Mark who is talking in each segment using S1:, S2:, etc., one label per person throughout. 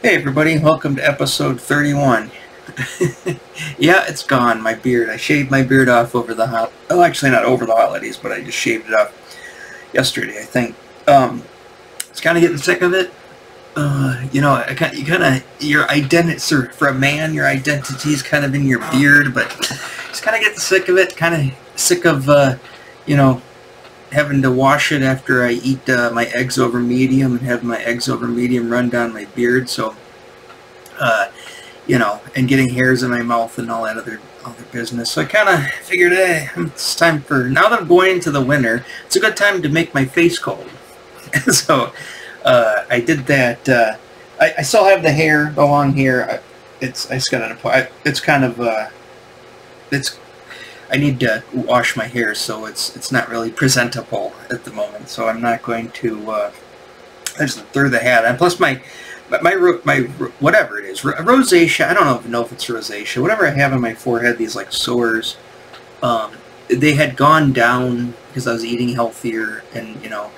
S1: Hey everybody, welcome to episode 31. yeah, it's gone, my beard. I shaved my beard off over the hot. Well, actually not over the holidays, but I just shaved it off yesterday, I think. Um, it's kind of getting sick of it. Uh, you know, I kind, you kind of your identity for a man, your identity is kind of in your beard, but just kind of getting sick of it. Kind of sick of, uh, you know, having to wash it after I eat uh, my eggs over medium and have my eggs over medium run down my beard. So, uh, you know, and getting hairs in my mouth and all that other other business. So I kind of figured, hey, it's time for now that I'm going into the winter. It's a good time to make my face cold. so uh, I did that. Uh, I, I, still have the hair, the long hair. I, it's I just got it. It's kind of uh, it's I need to wash my hair, so it's it's not really presentable at the moment. So I'm not going to uh, I just throw the hat on. Plus my my my whatever it is rosacea. I don't even know if it's rosacea. Whatever I have on my forehead, these like sores. Um, they had gone down because I was eating healthier and you know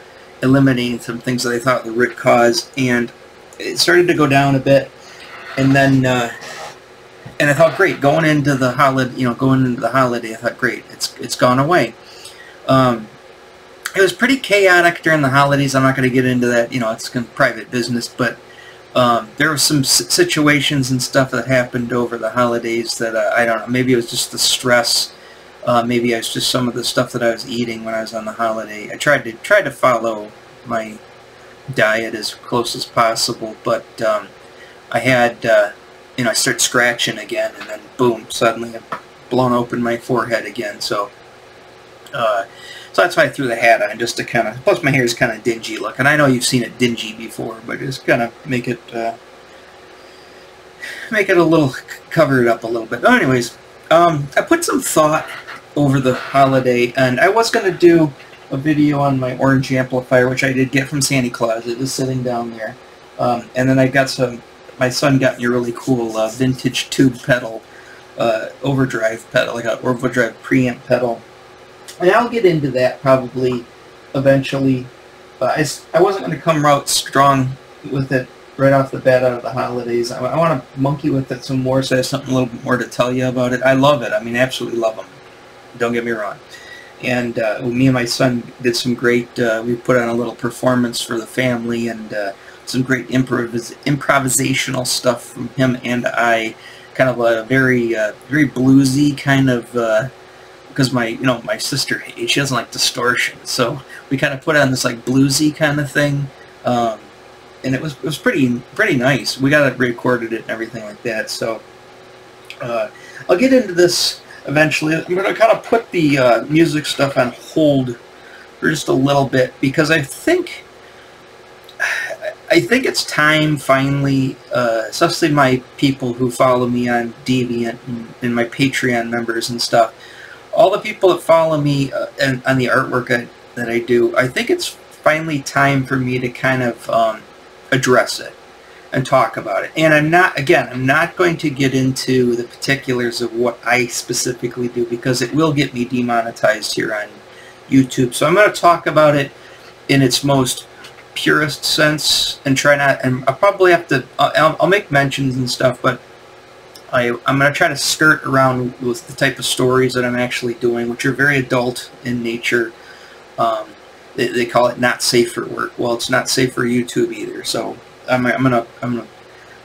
S1: eliminating some things that I thought the root cause, and it started to go down a bit. And then uh, and I thought, great, going into the holiday, you know, going into the holiday, I thought, great, it's it's gone away. Um, it was pretty chaotic during the holidays. I'm not going to get into that, you know, it's private business, but um, there were some situations and stuff that happened over the holidays that uh, I don't know. Maybe it was just the stress. Uh, maybe it was just some of the stuff that I was eating when I was on the holiday. I tried to try to follow my diet as close as possible, but um, I had uh, you know, I start scratching again, and then boom, suddenly I've blown open my forehead again. So, uh, so that's why I threw the hat on, just to kind of, plus my hair is kind of dingy looking. I know you've seen it dingy before, but just kind of make it, uh, make it a little, cover it up a little bit. But anyways, um, I put some thought over the holiday, and I was going to do a video on my orange amplifier, which I did get from Santa Claus. It was sitting down there. Um, and then I got some my son got me a really cool uh, vintage tube pedal, uh, overdrive pedal, like an overdrive preamp pedal. And I'll get into that probably eventually. But I, I wasn't going to come out strong with it right off the bat out of the holidays. I, I want to monkey with it some more so I have something a little bit more to tell you about it. I love it. I mean, absolutely love them. Don't get me wrong. And uh, me and my son did some great, uh, we put on a little performance for the family and uh, some great improvis improvisational stuff from him and I. Kind of a very uh, very bluesy kind of uh, because my you know my sister she doesn't like distortion, so we kind of put on this like bluesy kind of thing, um, and it was it was pretty pretty nice. We got it recorded it and everything like that. So uh, I'll get into this eventually. I'm going to kind of put the uh, music stuff on hold for just a little bit because I think I think it's time finally, uh, especially my people who follow me on Deviant and, and, my Patreon members and stuff, all the people that follow me uh, and, on the artwork I, that I do, I think it's finally time for me to kind of um, address it and talk about it. And I'm not, again, I'm not going to get into the particulars of what I specifically do because it will get me demonetized here on YouTube. So I'm going to talk about it in its most purist sense and try not, and I'll probably have to, I'll, I'll make mentions and stuff, but I, I'm going to try to skirt around with the type of stories that I'm actually doing, which are very adult in nature. Um, they, they call it not safe for work. Well, it's not safe for YouTube either. So I'm, I'm gonna I'm gonna,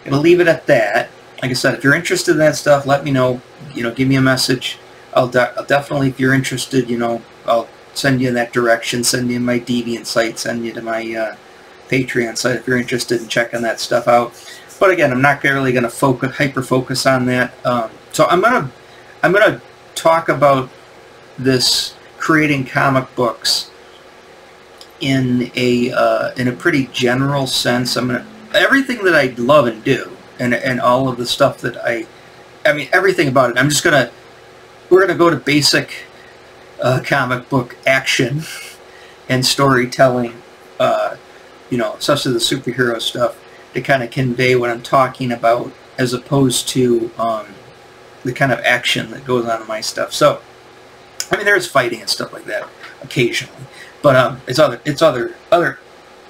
S1: gonna leave it at that. Like I said, if you're interested in that stuff, let me know. You know, give me a message. I'll, de I'll definitely, if you're interested, you know, I'll send you in that direction, send you my Deviant site, send you to my uh, Patreon site if you're interested in checking that stuff out. But again, I'm not really going to focus, hyper focus on that. Um, so I'm gonna I'm gonna talk about this creating comic books in a uh, in a pretty general sense. I'm gonna everything that I love and do, and and all of the stuff that I, I mean everything about it. I'm just gonna we're gonna go to basic uh, comic book action and storytelling, uh, you know, especially the superhero stuff, to kind of convey what I'm talking about as opposed to um, the kind of action that goes on in my stuff. So, I mean, there's fighting and stuff like that occasionally, but um, it's other it's other other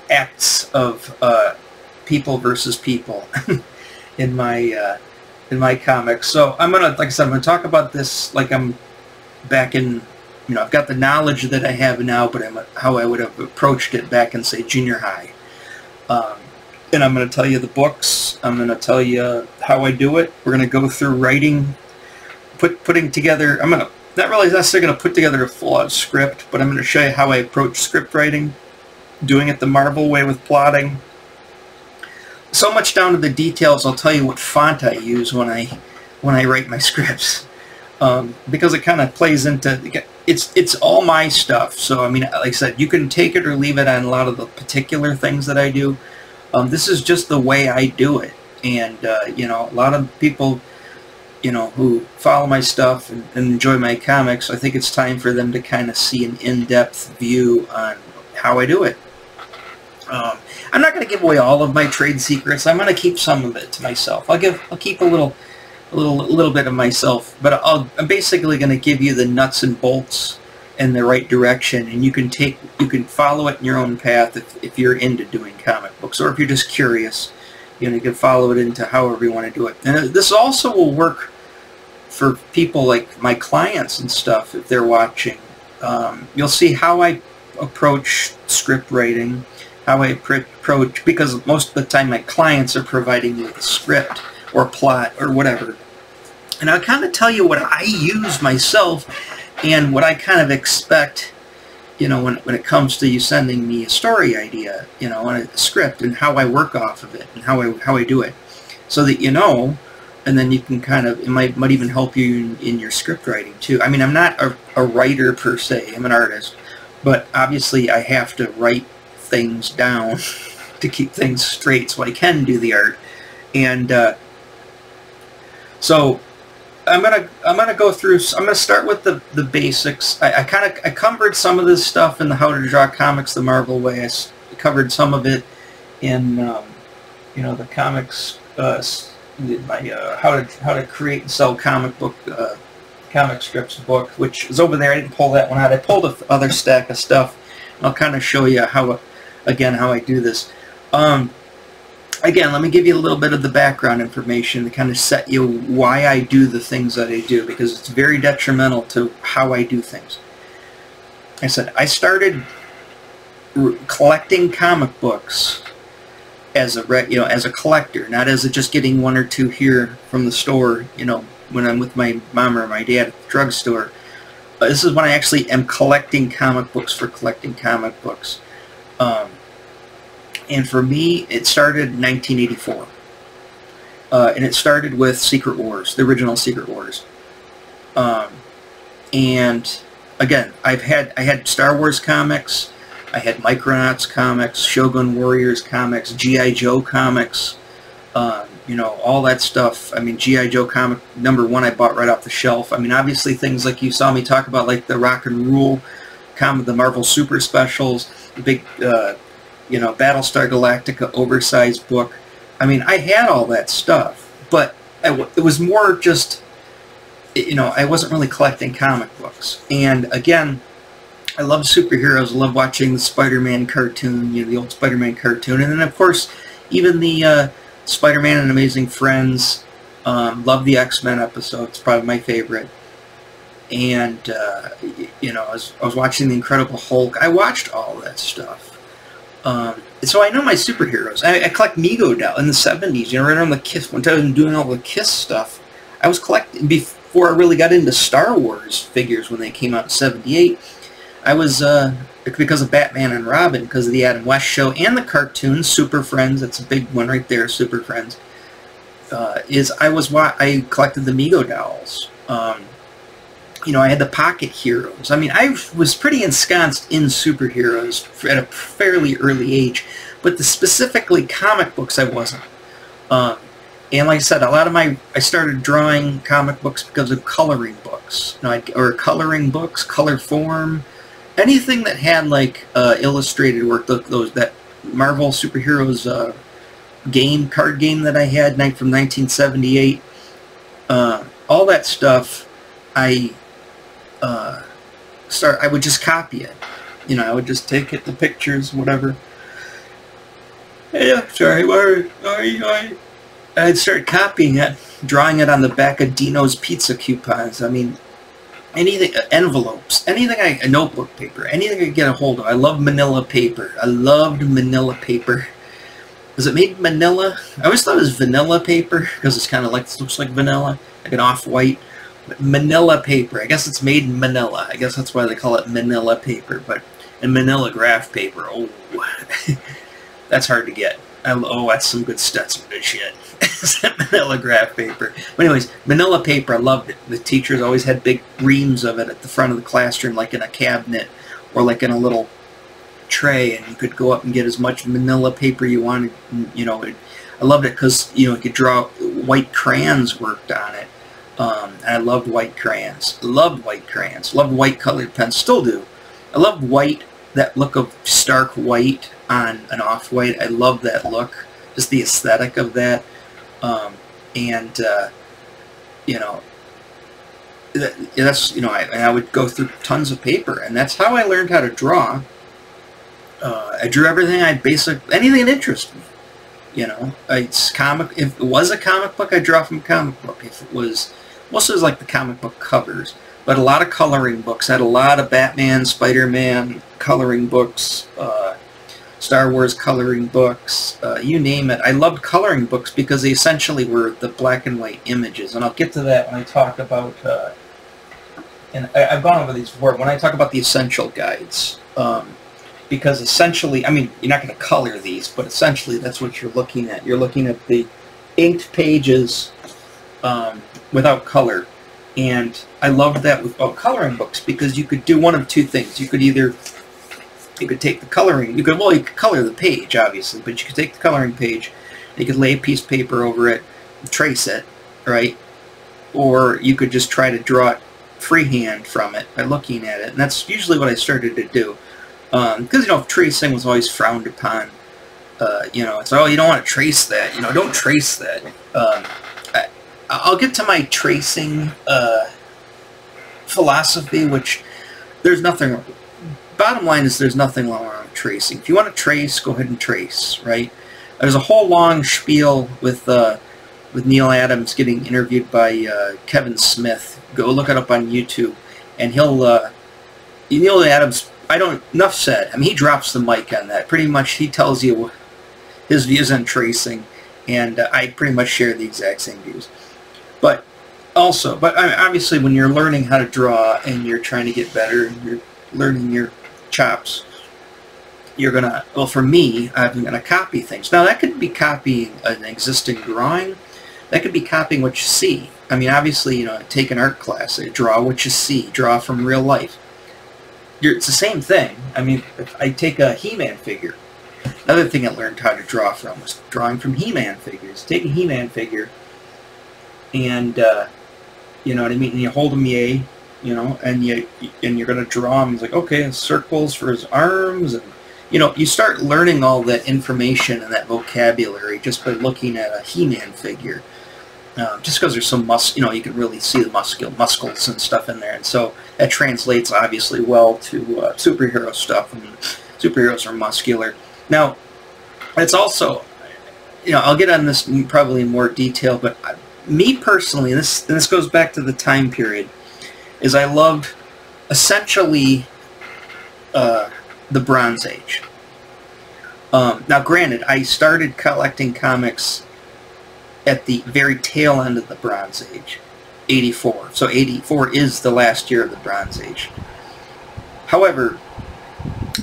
S1: acts of uh, people versus people in my uh, in my comics. So I'm gonna, like I said, I'm gonna talk about this like I'm back in, you know, I've got the knowledge that I have now, but I'm, how I would have approached it back in say junior high. Um, and I'm going to tell you the books. I'm going to tell you how I do it. We're going to go through writing, put putting together. I'm going to not really necessarily going to put together a full-out script, but I'm going to show you how I approach script writing, doing it the Marvel way with plotting. So much down to the details. I'll tell you what font I use when I when I write my scripts, um, because it kind of plays into it's it's all my stuff. So I mean, like I said, you can take it or leave it on a lot of the particular things that I do. Um, this is just the way I do it, and uh, you know, a lot of people you know, who follow my stuff and, and, enjoy my comics, I think it's time for them to kind of see an in-depth view on how I do it. Um, I'm not going to give away all of my trade secrets. I'm going to keep some of it to myself. I'll give, I'll keep a little, a little, little bit of myself, but I'll, I'm basically going to give you the nuts and bolts in the right direction, and you can take, you can follow it in your own path if, if you're into doing comic books, or if you're just curious. You know, you can follow it into however you want to do it. And this also will work for people like my clients and stuff, if they're watching, um, you'll see how I approach script writing, how I approach, because most of the time my clients are providing me with a script or plot or whatever. And I'll kind of tell you what I use myself and what I kind of expect, you know, when, when it comes to you sending me a story idea, you know, and a script and how I work off of it and how I, how I do it. So that you know and then you can kind of it might might even help you in, in your script writing too. I mean, I'm not a, a, writer per se. I'm an artist, but obviously I have to write things down to keep things straight so I can do the art. And uh, so I'm gonna I'm gonna go through. I'm gonna start with the the basics. I, I kind of I covered some of this stuff in the How to Draw Comics the Marvel Way. I covered some of it in um, you know the comics. Uh, my uh, how to how to create and sell comic book uh, comic strips book, which is over there. I didn't pull that one out. I pulled a other stack of stuff. I'll kind of show you how again how I do this. Um, again, let me give you a little bit of the background information to kind of set you why I do the things that I do because it's very detrimental to how I do things. I said I started collecting comic books as a you know as a collector, not as a just getting one or two here from the store. You know, when I'm with my mom or my dad at the drugstore. Uh, this is when I actually am collecting comic books for collecting comic books. Um, and for me, it started in 1984. Uh, and it started with Secret Wars, the original Secret Wars. Um, and again, I've had I had Star Wars comics. I had Micronauts comics, Shogun Warriors comics, G.I. Joe comics, um, you know, all that stuff. I mean, G.I. Joe comic number one I bought right off the shelf. I mean, obviously things like you saw me talk about, like the Rock and Rule comic, the Marvel Super Specials, the big, uh, you know, Battlestar Galactica oversized book. I mean, I had all that stuff, but it was more just, you know, I wasn't really collecting comic books. And again, I love superheroes. I love watching the Spider-Man cartoon, you know, the old Spider-Man cartoon, and then of course even the uh, Spider-Man and Amazing Friends. Um, love the X-Men episode. It's probably my favorite. And uh, you know, I was, I was watching the Incredible Hulk. I watched all that stuff. Um, so I know my superheroes. I, I collect Mego doll in the '70s. You know, right around the Kiss when I was doing all the Kiss stuff. I was collecting before I really got into Star Wars figures when they came out in '78. I was, uh, because of Batman and Robin, because of the Adam West show, and the cartoon, Super Friends, that's a big one right there, Super Friends, uh, is I was, I collected the Mego dolls. Um, you know, I had the Pocket Heroes. I mean, I was pretty ensconced in superheroes at a fairly early age, but the specifically comic books I wasn't. Um, and like I said, a lot of my, I started drawing comic books because of coloring books, you know, or coloring books, color form, anything that had like uh, illustrated work, those that Marvel superheroes uh, game card game that I had from 1978, uh, all that stuff, I uh, start. I would just copy it. You know, I would just take it, the pictures, whatever. Yeah, sorry, why, why? I'd start copying it, drawing it on the back of Dino's pizza coupons. I mean, anything, envelopes, anything I, a notebook paper, anything I could get a hold of. I love manila paper. I loved manila paper. Was it made Manila? I always thought it was vanilla paper because it's kind of like looks like vanilla, like an off-white. Manila paper. I guess it's made in Manila. I guess that's why they call it Manila paper. But and Manila graph paper. Oh, that's hard to get. I, oh, that's some good Stetson good shit. Manila graph paper. But anyways, Manila paper. I loved it. The teachers always had big reams of it at the front of the classroom, like in a cabinet or like in a little tray and you could go up and get as much manila paper you wanted you know I loved it because you know you could draw white crayons worked on it um, and I loved white crayons. Loved white crayons. Loved white colored pens. Still do. I loved white that look of stark white on an off-white I love that look. Just the aesthetic of that. Um, and uh, you know that's you know I, I would go through tons of paper. And that's how I learned how to draw. Uh, I drew everything I basic anything that interested me. You know, it's comic. If it was a comic book, I draw from a comic book. If it was, most of it was like the comic book covers, but a lot of coloring books. I had a lot of Batman, Spider-Man coloring books, uh, Star Wars coloring books, uh, you name it. I loved coloring books because they essentially were the black and white images, and I'll get to that when I talk about. Uh, and I, have gone over these before. When I talk about the essential guides. Um, because essentially, I mean, you're not going to color these, but essentially that's what you're looking at. You're looking at the inked pages um, without color. And I loved that with oh, coloring books because you could do one of two things. You could either, you could take the coloring, you could, well, you could color the page, obviously, but you could take the coloring page, you could lay a piece of paper over it, trace it, right? Or you could just try to draw it freehand from it by looking at it. And that's usually what I started to do because um, you know tracing was always frowned upon. Uh, you know, it's oh you don't want to trace that. You know, don't trace that. Um, I, will get to my tracing uh, philosophy, which there's nothing. Bottom line is there's nothing wrong with tracing. If you want to trace, go ahead and trace. Right? There's a whole long spiel with uh, with Neal Adams getting interviewed by uh, Kevin Smith. Go look it up on YouTube, and he'll uh, Neal Adams I don't, enough said. I mean, he drops the mic on that. Pretty much he tells you his views on tracing, and uh, I pretty much share the exact same views. But also, but I mean, obviously when you're learning how to draw and you're trying to get better and you're learning your chops, you're going to, well for me, I'm going to copy things. Now that could be copying an existing drawing. That could be copying what you see. I mean, obviously, you know, take an art class, uh, draw what you see, draw from real life you're, it's the same thing. I mean, I take a He-Man figure, another thing I learned how to draw from was drawing from He-Man figures. Take a He-Man figure, and uh, you know what I mean. And you hold him yay, you know, and you and you're gonna draw him. It's like okay, circles for his arms, and you know, you start learning all that information and that vocabulary just by looking at a He-Man figure. Um, just because there's some mus, you know, you can really see the muscle, muscles and stuff in there, and so that translates obviously well to uh, superhero stuff. I mean, superheroes are muscular. Now, it's also, you know, I'll get on this probably in more detail, but me personally, and this and this goes back to the time period, is I loved essentially uh, the Bronze Age. Um, now, granted, I started collecting comics at the very tail end of the Bronze Age, 84. So 84 is the last year of the Bronze Age. However,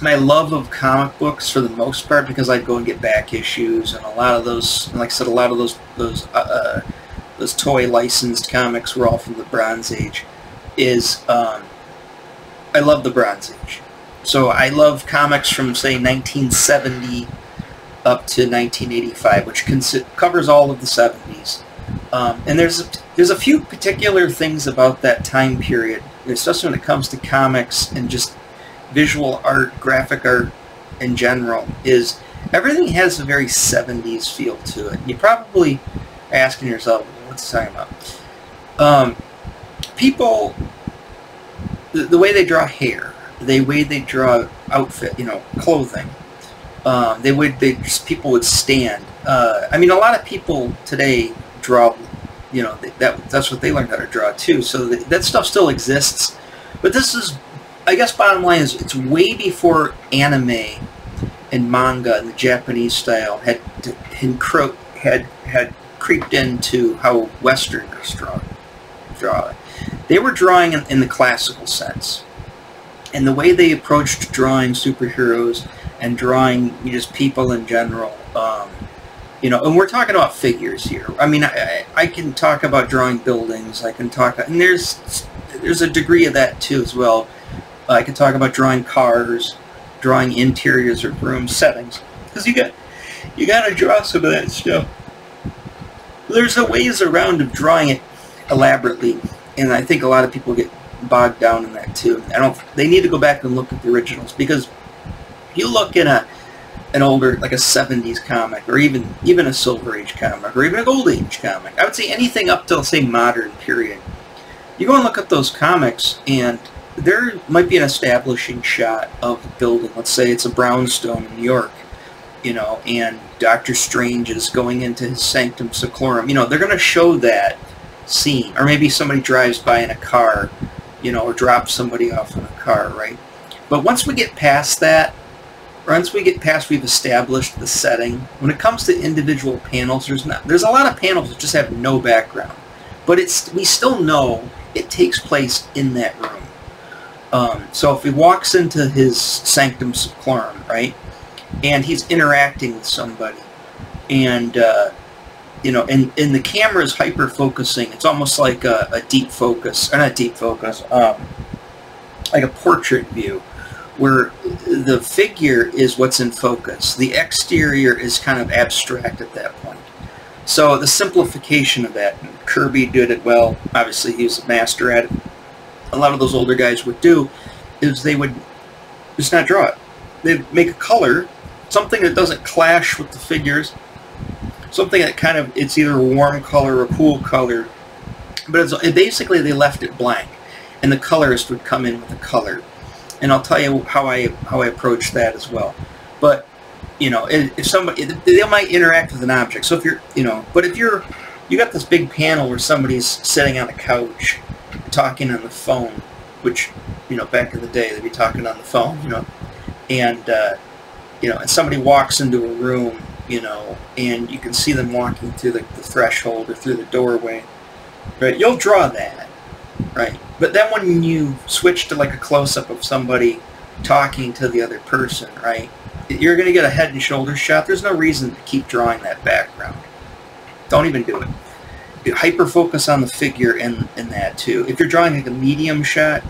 S1: my love of comic books for the most part, because I'd go and get back issues, and a lot of those, like I said, a lot of those those uh, uh, those toy licensed comics were all from the Bronze Age. Is um, I love the Bronze Age, so I love comics from say 1970 up to 1985, which covers all of the 70s. Um, and there's there's a few particular things about that time period, especially when it comes to comics and just visual art, graphic art in general, is everything has a very 70s feel to it. You're probably asking yourself, what's he talking about? Um, people, the, the way they draw hair, the way they draw outfit, you know, clothing, Um, they would, they people would stand. Uh, I mean, a lot of people today draw, you know, that that's what they learned how to draw too. So that, that stuff still exists. But this is, I guess, bottom line is it's way before anime and manga and the Japanese style had had had, had creeped into how Westerners draw. draw. They were drawing in, in the classical sense. And the way they approached drawing superheroes and drawing just people in general, um, you know, and we're talking about figures here. I mean, I, I can talk about drawing buildings. I can talk, and there's there's a degree of that too as well. I can talk about drawing cars, drawing interiors or room settings, because you got you got to draw some of that stuff there's a ways around of drawing it elaborately, and I think a lot of people get bogged down in that too. I don't. They need to go back and look at the originals because you look in a an older, like a 70s comic, or even even a Silver Age comic, or even a Gold Age comic. I would say anything up till say modern period. You go and look at those comics, and there might be an establishing shot of a building. Let's say it's a brownstone in New York, you know, and Doctor Strange is going into his sanctum sanctorum. You know, they're going to show that scene. Or maybe somebody drives by in a car, you know, or drops somebody off in a car, right? But once we get past that, once we get past we've established the setting, when it comes to individual panels, there's not there's a lot of panels that just have no background. But it's we still know it takes place in that room. Um, so if he walks into his sanctum sanctorum, right, and he's interacting with somebody. And uh, you know and, and the camera is hyper focusing it's almost like a, a deep focus or not deep focus um, like a portrait view where the figure is what's in focus. The exterior is kind of abstract at that point. So the simplification of that Kirby did it well. Obviously he was a master at it. A lot of those older guys would do is they would just not draw it. They'd make a color something that doesn't clash with the figures, something that kind of, it's either a warm color or cool color, but it's, it basically they left it blank, and the colorist would come in with a color. And I'll tell you how I how I approach that as well. But you know, if somebody they might interact with an object. So if you're, you know, but if you're you got this big panel where somebody's sitting on a couch talking on the phone, which you know back in the day they'd be talking on the phone, you know, and uh, you know, and somebody walks into a room, you know, and you can see them walking through the, the threshold or through the doorway, right? You'll draw that, right? But then when you switch to like a close-up of somebody talking to the other person, right? You're going to get a head and shoulders shot. There's no reason to keep drawing that background. Don't even do it. Hyper focus on the figure in, in that too. If you're drawing like a medium shot,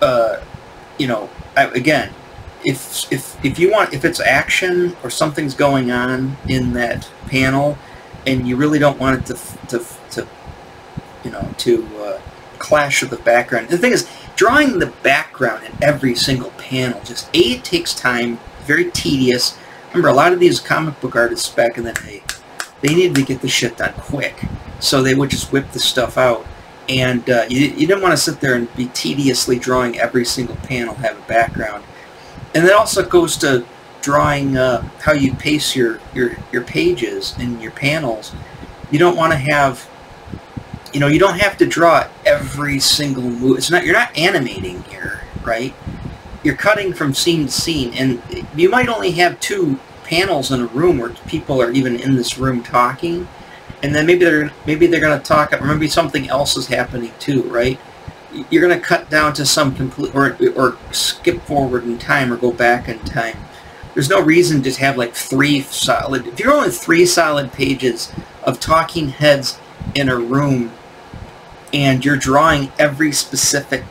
S1: uh, you know, again, if if if you want if it's action or something's going on in that panel and you really don't want it to to, to you know to uh, clash with the background. The thing is drawing the background in every single panel just a it takes time very tedious. Remember a lot of these comic book artists back in the day they needed to get the shit done quick. So they would just whip the stuff out. And uh, you, you didn't want to sit there and be tediously drawing every single panel have a background and that also goes to drawing uh, how you pace your, your, your pages and your panels. You don't want to have, you know, you don't have to draw every single move. It's not, you're not animating here, right? You're cutting from scene to scene, and you might only have two panels in a room where people are even in this room talking, and then maybe they're maybe they're going to talk, or maybe something else is happening too, right? You're going to cut down to some complete, or, or skip forward in time or go back in time. There's no reason to have like three solid, if you're only three solid pages of talking heads in a room and you're drawing every specific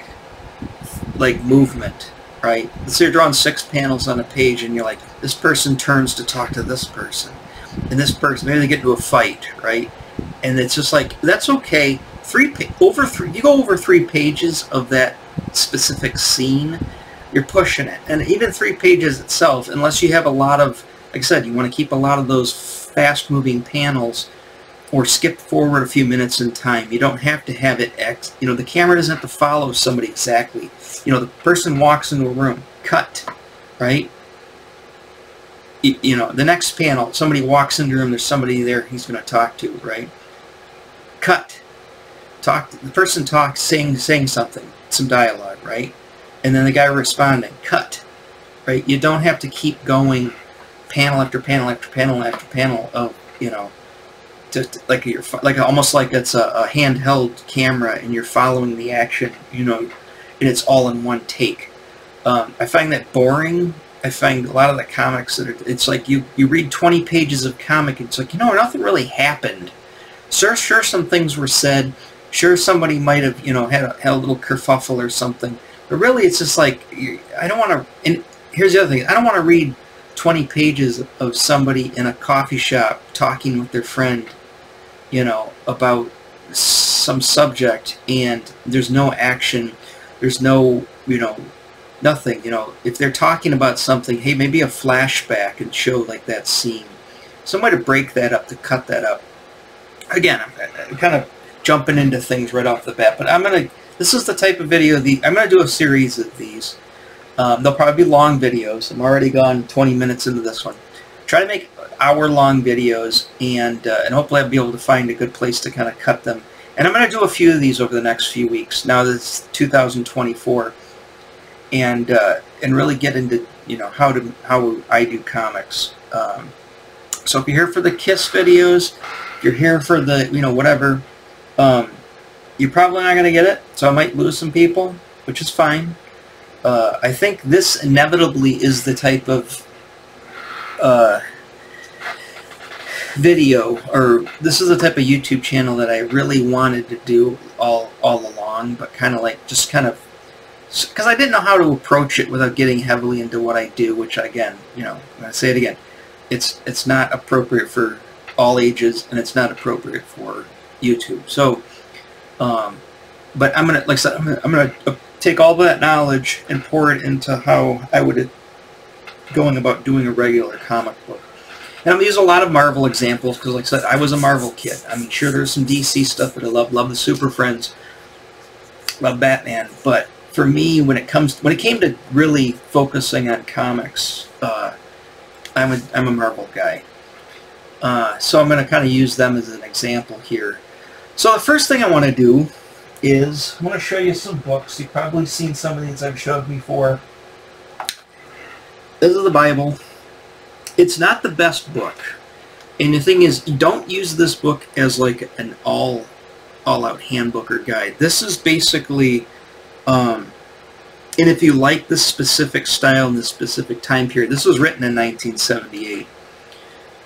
S1: like movement, right? So you're drawing six panels on a page and you're like, this person turns to talk to this person. And this person, maybe they get into a fight, right? And it's just like, that's okay three over three you go over three pages of that specific scene you're pushing it and even three pages itself unless you have a lot of like I said you want to keep a lot of those fast moving panels or skip forward a few minutes in time you don't have to have it X you know the camera doesn't have to follow somebody exactly you know the person walks into a room cut right you, you know, the next panel, somebody walks into the room, there's somebody there he's going to talk to, right? Cut. Talk. The person talks, saying saying something, some dialogue, right? And then the guy responding. Cut. Right. You don't have to keep going, panel after panel after panel after panel of you know, just like you're like almost like it's a, a handheld camera and you're following the action. You know, and it's all in one take. Um, I find that boring I find a lot of the comics that are, it's like you, you read 20 pages of comic and it's like, you know, nothing really happened. Sure, sure, some things were said. Sure, somebody might have, you know, had a, had a little kerfuffle or something. But really, it's just like, I don't want to, and here's the other thing, I don't want to read 20 pages of somebody in a coffee shop talking with their friend, you know, about some subject and there's no action, there's no, you know, nothing. You know, if they're talking about something, hey, maybe a flashback and show like that scene. Some way to break that up, to cut that up. Again, I'm, I'm kind of jumping into things right off the bat, but I'm gonna. This is the type of video. The I'm gonna do a series of these. Um, they'll probably be long videos. I'm already gone 20 minutes into this one. Try to make hour-long videos, and uh, and hopefully I'll be able to find a good place to kind of cut them. And I'm going to do a few of these over the next few weeks. Now that it's 2024 and uh, and really get into you know how to how I do comics. Um, so if you're here for the Kiss videos, if you're here for the you know whatever, um, you're probably not going to get it. So I might lose some people, which is fine. Uh, I think this inevitably is the type of uh, video, or this is the type of YouTube channel that I really wanted to do all all along, but kind of like just kind of because I didn't know how to approach it without getting heavily into what I do, which again, you know, I say it again, it's it's not appropriate for all ages, and it's not appropriate for YouTube. So, um, but I'm gonna, like I said, I'm gonna, I'm gonna uh, take all that knowledge and pour it into how I would going about doing a regular comic book. And I'm gonna use a lot of Marvel examples because, like I said, I was a Marvel kid. I mean, sure, there's some DC stuff that I love. Love the Super Friends, love Batman, but for me, when it comes when it came to really focusing on comics, uh, I'm a I'm a Marvel guy. Uh, so I'm going to kind of use them as an example here. So the first thing I want to do is I want to show you some books. You've probably seen some of these I've showed before. This is the Bible. It's not the best book. And the thing is, don't use this book as like an all all-out handbook or guide. This is basically um, and if you like this specific style and this specific time period, this was written in 1978.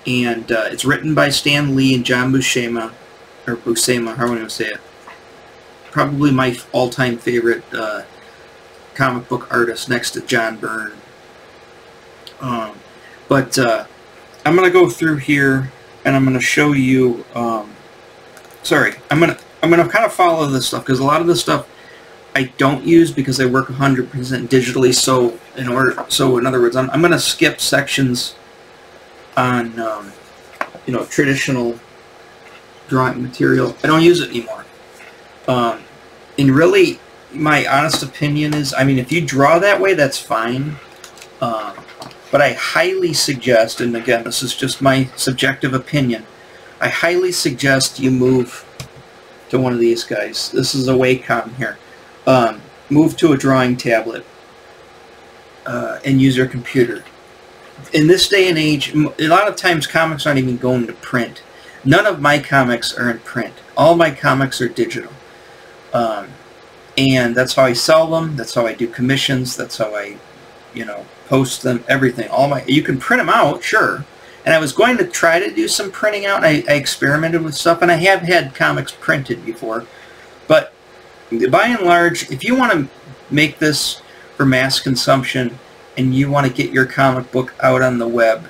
S1: And uh, it's written by Stan Lee and John Buscema, or Buscema, how do you say it? Probably my all-time favorite uh, comic book artist next to John Byrne. Um, but uh, I'm going to go through here and I'm going to show you, um, sorry, I'm going to I'm going to kind of follow this stuff because a lot of this stuff I don't use because I work 100% digitally. So in order, so in other words, I'm, I'm going to skip sections on um, you know traditional drawing material. I don't use it anymore. Um, and really, my honest opinion is, I mean, if you draw that way, that's fine. Um, but I highly suggest, and again, this is just my subjective opinion, I highly suggest you move to one of these guys. This is a Wacom here um, move to a drawing tablet uh, and use your computer. In this day and age, a lot of times comics aren't even going to print. None of my comics are in print. All my comics are digital. Um, and that's how I sell them. That's how I do commissions. That's how I, you know, post them, everything. All my You can print them out, sure. And I was going to try to do some printing out. I, I experimented with stuff, and I have had comics printed before. But by and large, if you want to make this for mass consumption and you want to get your comic book out on the web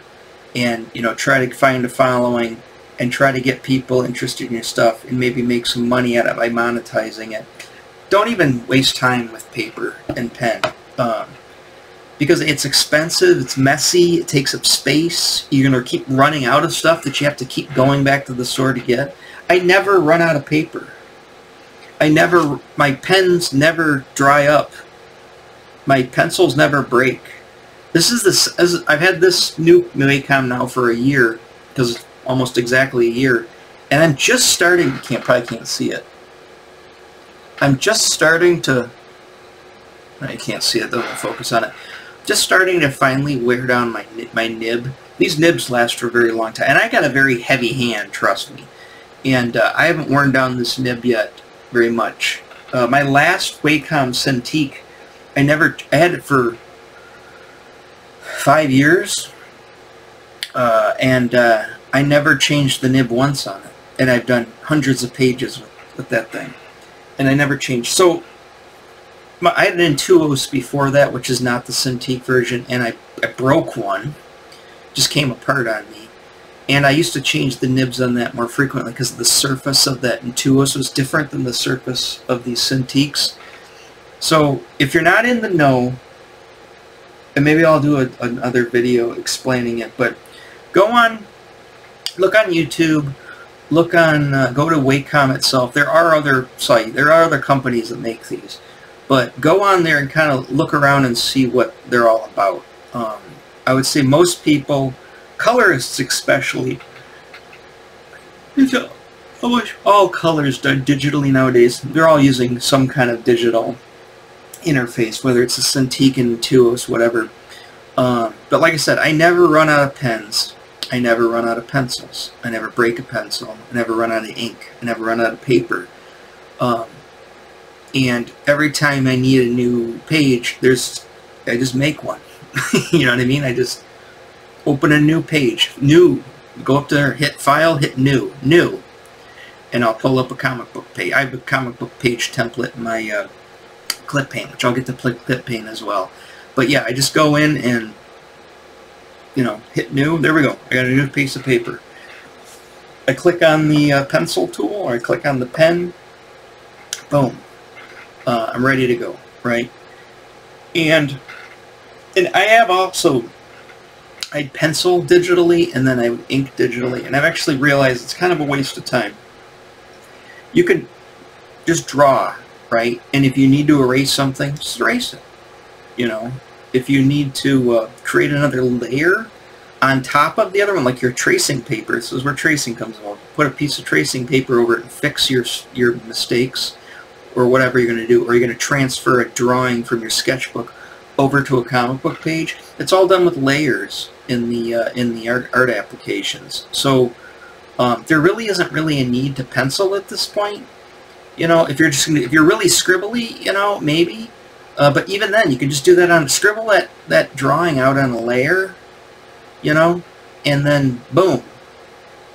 S1: and you know try to find a following and try to get people interested in your stuff and maybe make some money out of it by monetizing it, don't even waste time with paper and pen. Um, because it's expensive, it's messy, it takes up space, you're going to keep running out of stuff that you have to keep going back to the store to get. I never run out of paper. I never, my pens never dry up. My pencils never break. this is this as I've had this new Wacom now for a year because almost exactly a year, and I'm just starting. Can't probably can't see it. I'm just starting to. I can't see it. Doesn't focus on it. Just starting to finally wear down my my nib. These nibs last for a very long time, and I got a very heavy hand. Trust me. And uh, I haven't worn down this nib yet very much. Uh, my last Wacom Cintiq, I never I had it for five years, uh, and uh, I never changed the nib once on it. And I've done hundreds of pages with, with that thing, and I never changed. So my, I had an Intuos before that, which is not the Cintiq version, and I, I broke one. Just came apart on me. And I used to change the nibs on that more frequently because the surface of that Intuos was different than the surface of these Cintiqs. So if you're not in the know, and maybe I'll do a, another video explaining it, but go on, look on YouTube, look on, uh, go to Wacom itself. There are other site, there are other companies that make these, but go on there and kind of look around and see what they're all about. Um, I would say most people, colorists especially, all colors done digitally nowadays. They're all using some kind of digital interface, whether it's a Cintiq and Intuos, whatever. Um, but like I said, I never run out of pens. I never run out of pencils. I never break a pencil. I never run out of ink. I never run out of paper. Um, and every time I need a new page, there's I just make one. you know what I mean? I just open a new page, new. Go up there, hit File, hit New, New, and I'll pull up a comic book page. I have a comic book page template in my uh, clip paint, which I'll get to clip paint as well. But yeah, I just go in and, you know, hit new. There we go. I got a new piece of paper. I click on the uh, pencil tool, or I click on the pen. Boom. Uh, I'm ready to go, right? And and I have also I pencil digitally and then I would ink digitally, and I've actually realized it's kind of a waste of time. You can just draw right? And if you need to erase something, just erase it. You know, if you need to uh, create another layer on top of the other one, like your tracing paper, this is where tracing comes along. Put a piece of tracing paper over it and fix your, your mistakes or whatever you're going to do, or you're going to transfer a drawing from your sketchbook over to a comic book page. It's all done with layers in the uh, in the art, art applications. So um, there really isn't really a need to pencil at this point. You know, if you're just gonna, if you're really scribbly, you know, maybe. Uh, but even then, you can just do that on scribble that that drawing out on a layer, you know, and then boom,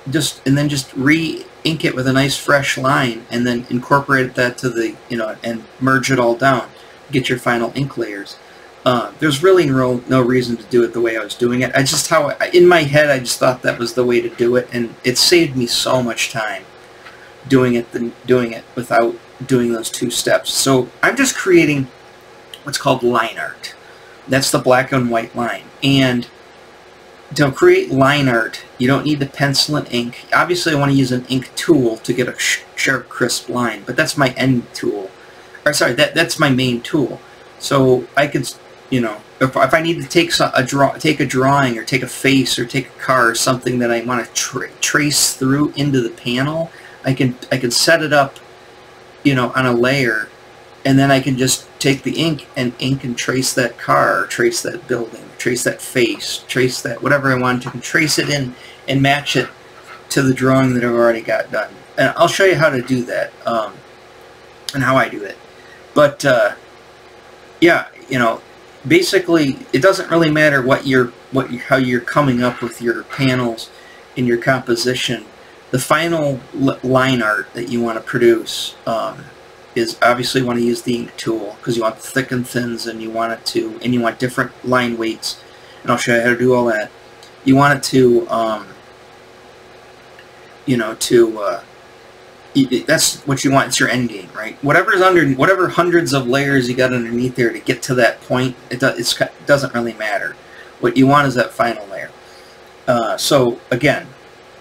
S1: just and then just re-ink it with a nice fresh line, and then incorporate that to the you know and merge it all down, get your final ink layers. Uh, there's really no, no reason to do it the way I was doing it. I just how I, in my head I just thought that was the way to do it, and it saved me so much time doing it than doing it without doing those two steps. So I'm just creating what's called line art. That's the black and white line. And to create line art, you don't need the pencil and ink. Obviously, I want to use an ink tool to get a sharp, crisp line, but that's my end tool. Or sorry, that that's my main tool. So I could, you know, if, if I need to take a draw, take a drawing or take a face or take a car or something that I want to tra trace through into the panel, I can I can set it up, you know, on a layer, and then I can just take the ink and ink and trace that car, trace that building, trace that face, trace that whatever I want to, trace it in and match it to the drawing that I've already got done. And I'll show you how to do that um, and how I do it. But uh, yeah, you know, basically it doesn't really matter what you're what you, how you're coming up with your panels in your composition the final line art that you want to produce um, is obviously you want to use the ink tool because you want thick and thins and you want it to and you want different line weights and I'll show you how to do all that. You want it to um, you know to uh, that's what you want it's your end game right? Whatever's under whatever hundreds of layers you got underneath there to get to that point it, do, it doesn't really matter. What you want is that final layer. Uh, so again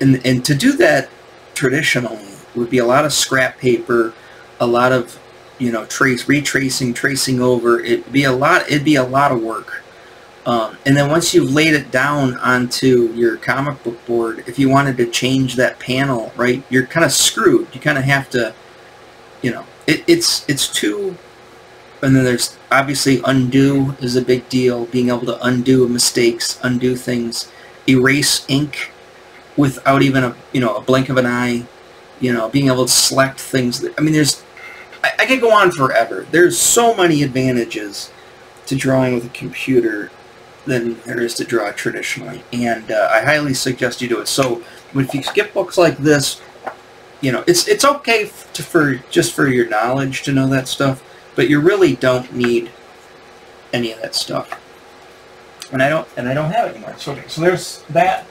S1: and, and to do that traditionally would be a lot of scrap paper, a lot of you know trace retracing, tracing over. It'd be a lot. It'd be a lot of work. Um, and then once you've laid it down onto your comic book board, if you wanted to change that panel, right, you're kind of screwed. You kind of have to, you know, it, it's it's too. And then there's obviously undo is a big deal. Being able to undo mistakes, undo things, erase ink without even a you know a blink of an eye. You know, being able to select things. That, I mean, there's I, I could go on forever. There's so many advantages to drawing with a computer than there is to draw traditionally, and uh, I highly suggest you do it. So, if you skip books like this, you know it's it's okay to, for just for your knowledge to know that stuff, but you really don't need any of that stuff. And I don't and I don't have it anymore. So so there's that.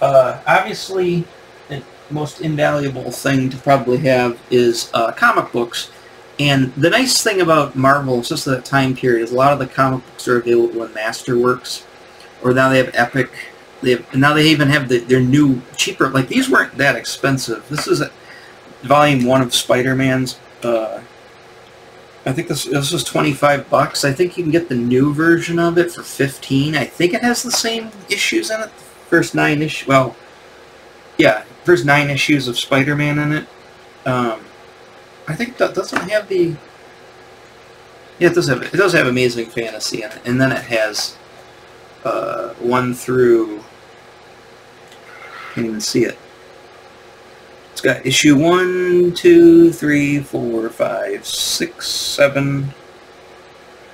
S1: Uh, obviously, most invaluable thing to probably have is uh, comic books and the nice thing about Marvel, just that time period, is a lot of the comic books are available in Masterworks, or now they have Epic. They have, now they even have the, their new cheaper. Like these weren't that expensive. This is a, volume one of Spider-Man's. Uh, I think this this was 25 bucks. I think you can get the new version of it for 15. I think it has the same issues in it. First nine issues. Well, yeah, there's nine issues of Spider-Man in it. Um, I think that doesn't have the. Yeah, it does have it does have Amazing Fantasy in it, and then it has uh, one through. Can't even see it. It's got issue one, two, three, four, five, six, seven.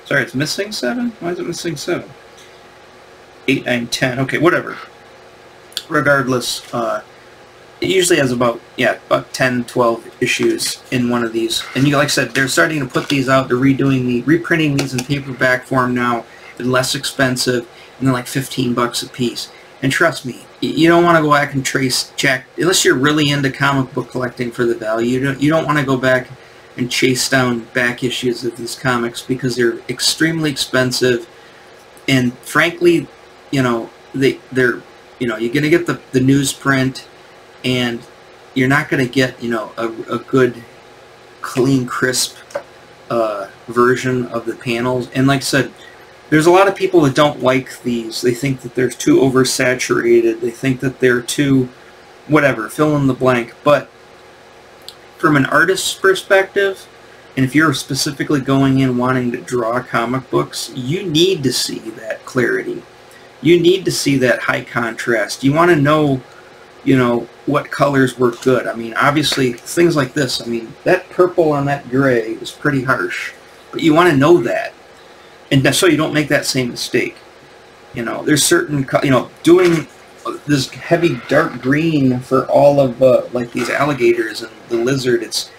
S1: Sorry, it's missing seven. Why is it missing seven? Eight, nine, ten. Okay, whatever. Regardless, uh, it usually has about yeah about 10 12 issues in one of these. And you like I said they're starting to put these out. They're redoing the reprinting these in paperback form now. They're less expensive and they're like 15 bucks a piece. And trust me you don't want to go back and trace check unless you're really into comic book collecting for the value you don't, you don't want to go back and chase down back issues of these comics because they're extremely expensive. And frankly you know they they're you know you're gonna get the the newsprint and you're not going to get you know a, a good clean crisp uh, version of the panels. And like I said there's a lot of people that don't like these. They think that they're too oversaturated. They think that they're too whatever fill in the blank. But from an artist's perspective and if you're specifically going in wanting to draw comic books you need to see that clarity. You need to see that high contrast. You want to know you know, what colors work good. I mean, obviously, things like this, I mean, that purple on that gray is pretty harsh. But you want to know that. And so you don't make that same mistake. You know, there's certain, you know, doing this heavy dark green for all of, uh, like, these alligators and the lizard, it's,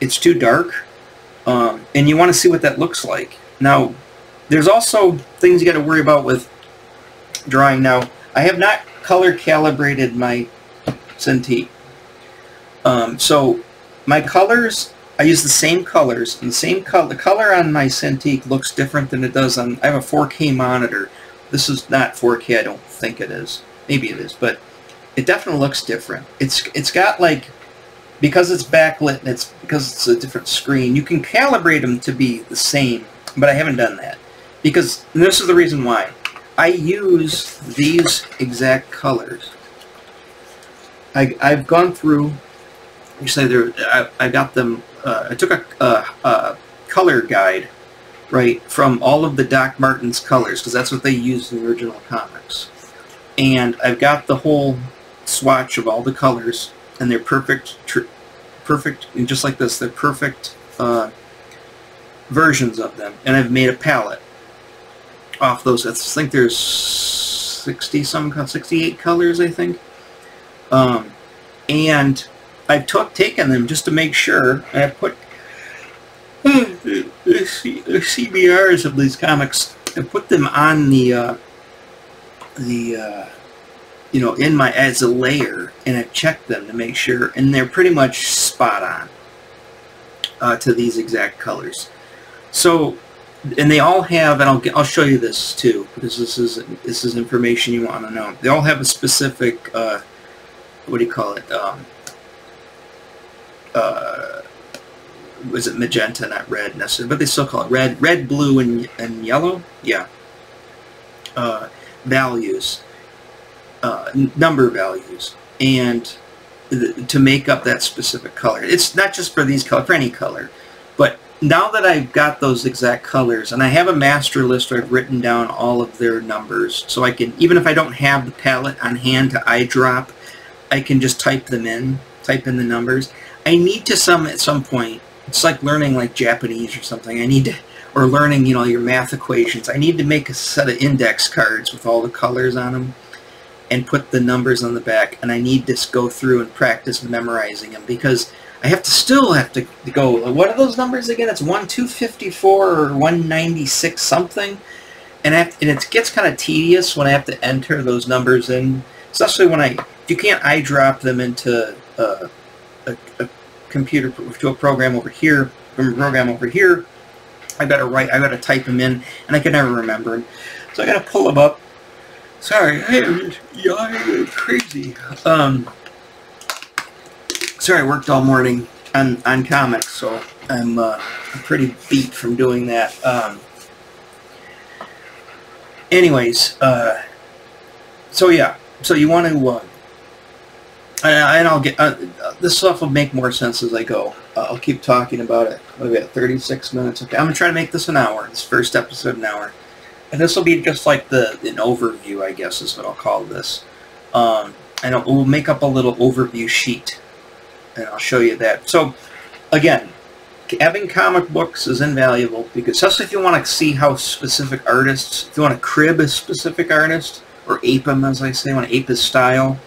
S1: it's too dark. Um, and you want to see what that looks like. Now, there's also things you got to worry about with drawing. Now, I have not color calibrated my Cintiq. Um, so my colors, I use the same colors, and the same color, the color on my Cintiq looks different than it does on, I have a 4K monitor. This is not 4K, I don't think it is. Maybe it is, but it definitely looks different. It's It's got like, because it's backlit and it's because it's a different screen, you can calibrate them to be the same, but I haven't done that. Because, this is the reason why. I use these exact colors. I, I've gone through, you say there, I, I got them, uh, I took a, a, a, color guide, right, from all of the Doc Martin's colors, because that's what they used in the original comics. And I've got the whole swatch of all the colors, and they're perfect, perfect, just like this, they're perfect uh, versions of them. And I've made a palette off those. I think there's 60 some, 68 colors, I think. Um, and I've took taken them just to make sure, I put the, the CBRs of these comics and put them on the uh, the uh, you know in my as a layer, and I've checked them to make sure, and they're pretty much spot on uh, to these exact colors. So and they all have, and I'll, I'll show you this too, because this is this is information you want to know. They all have a specific, uh, what do you call it? Um, uh, was it magenta, not red necessarily, but they still call it red, red, blue, and and yellow. Yeah. uh, values, uh, number values, and to make up that specific color. It's not just for these color, for any color. Now that I've got those exact colors, and I have a master list where I've written down all of their numbers, so I can, even if I don't have the palette on hand to eyedrop, I can just type them in, type in the numbers. I need to some, at some point, it's like learning like Japanese or something. I need to, or learning, you know, your math equations. I need to make a set of index cards with all the colors on them and put the numbers on the back and I need to go through and practice memorizing them because I have to still have to go, what are those numbers again? It's 1254 or 196 something. And, and it gets kind of tedious when I have to enter those numbers in, especially when I, you can't eyedrop them into a, a, a computer, to a program over here, from a program over here, I gotta write, I gotta type them in, and I can never remember them. So I gotta pull them up, Sorry, I am yawning crazy. Um, sorry, I worked all morning on, on comics, so I'm, uh, pretty beat from doing that. Um, anyways, uh, so yeah, so you want to, uh, and I'll get, uh, this stuff will make more sense as I go. Uh, I'll keep talking about it. What we got, 36 minutes? Okay, I'm going to try to make this an hour, this first episode an hour. And this will be just like the an overview, I guess is what I'll call this. Um, and we'll make up a little overview sheet, and I'll show you that. So, again, having comic books is invaluable because especially if you want to see how specific artists, if you want to crib a specific artist or ape him, as I say, want to ape his style.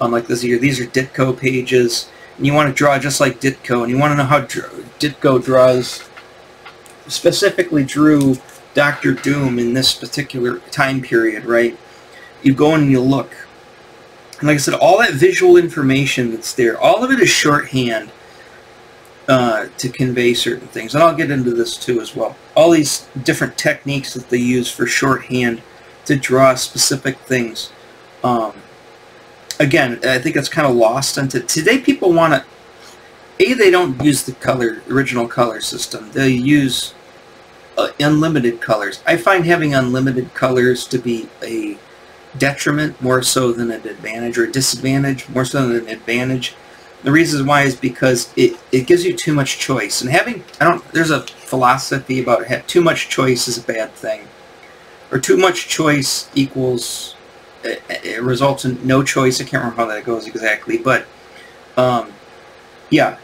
S1: Um, like this here, these are Ditko pages, and you want to draw just like Ditko, and you want to know how Ditko draws, specifically drew Doctor Doom in this particular time period, right? You go and you look. And like I said, all that visual information that's there, all of it is shorthand uh, to convey certain things. And I'll get into this too as well. All these different techniques that they use for shorthand to draw specific things. Um, again, I think it's kind of lost into today. People want to. A, they don't use the color original color system. They use uh, unlimited colors. I find having unlimited colors to be a detriment more so than an advantage or a disadvantage more so than an advantage. The reason why is because it, it gives you too much choice. And having, I don't, there's a philosophy about it, too much choice is a bad thing. Or too much choice equals, it, it results in no choice. I can't remember how that goes exactly. But, um, yeah,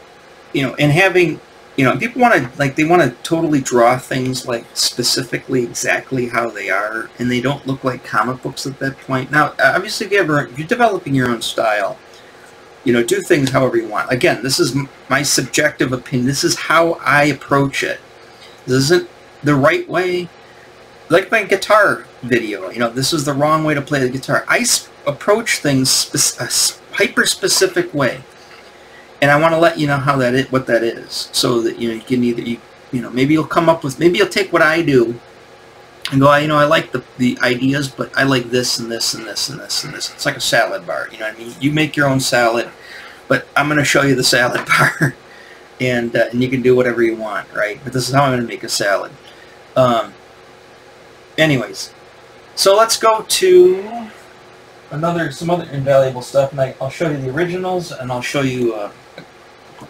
S1: you know, and having you know, people want to like they want to totally draw things like specifically exactly how they are, and they don't look like comic books at that point. Now, obviously, if you ever you're developing your own style, you know, do things however you want. Again, this is my subjective opinion. This is how I approach it. This isn't the right way. Like my guitar video, you know, this is the wrong way to play the guitar. I approach things a hyper specific way and I want to let you know how that is, what that is, so that you know you can either you, you know maybe you'll come up with maybe you'll take what I do and go, you know, I like the the ideas, but I like this and this and this and this and this. It's like a salad bar, you know what I mean? You make your own salad, but I'm going to show you the salad bar, and uh, and you can do whatever you want, right? But this is how I'm going to make a salad. Um, anyways, so let's go to another some other invaluable stuff, and I, will show you the originals, and I'll show you. Uh,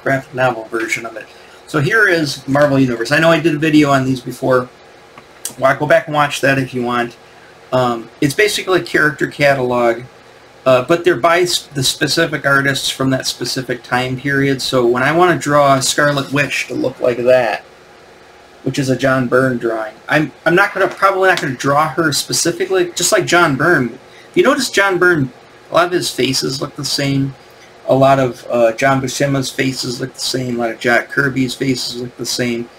S1: graphic novel version of it. So here is Marvel Universe. I know I did a video on these before. Well, go back and watch that if you want. Um, it's basically a character catalog, uh, but they're by the specific artists from that specific time period. So when I want to draw Scarlet Witch to look like that, which is a John Byrne drawing, I'm I'm not gonna probably not gonna draw her specifically, just like John Byrne. If you notice, John Byrne, a lot of his faces look the same a lot of uh, John Buscema's faces look the same. A lot of Jack Kirby's faces look the same.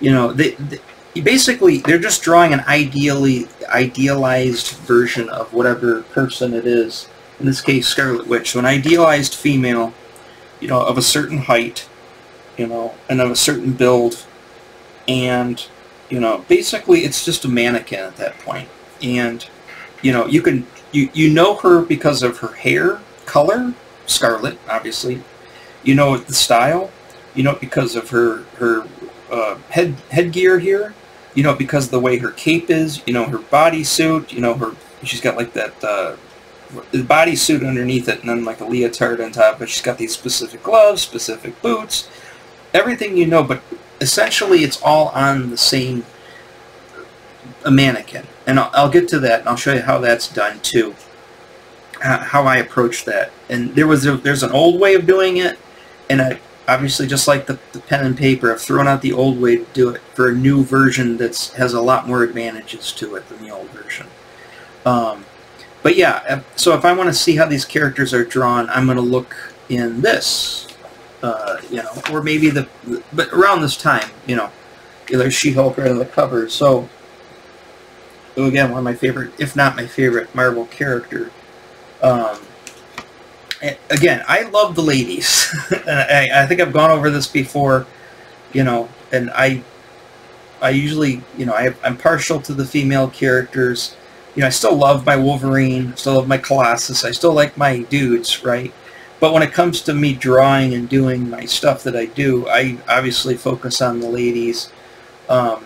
S1: You know, they, they basically they're just drawing an ideally idealized version of whatever person it is. In this case, Scarlet Witch. So an idealized female, you know, of a certain height, you know, and of a certain build, and you know, basically it's just a mannequin at that point. And you know, you can you you know her because of her hair color Scarlet, obviously. You know the style. You know because of her her uh, head headgear here. you know, because of the way her cape is, you know, her bodysuit, you know, her she's got like that uh, bodysuit underneath it, and then like a leotard on top. But she's got these specific gloves, specific boots, everything you know. But essentially, it's all on the same a mannequin, and I'll, I'll get to that, and I'll show you how that's done too. How I approach that, and there was a, there's an old way of doing it, and I obviously just like the, the pen and paper, I've thrown out the old way to do it for a new version that has a lot more advantages to it than the old version. Um, but yeah, so if I want to see how these characters are drawn, I'm going to look in this, uh, you know, or maybe the, but around this time, you know, either She-Hulk or the cover. So, again, one of my favorite, if not my favorite, Marvel character. Um, again, I love the ladies. I, I think I've gone over this before, you know, and I, I usually, you know, I, I'm partial to the female characters. You know, I still love my Wolverine, still love my Colossus, I still like my dudes, right? But when it comes to me drawing and doing my stuff that I do, I obviously focus on the ladies, um,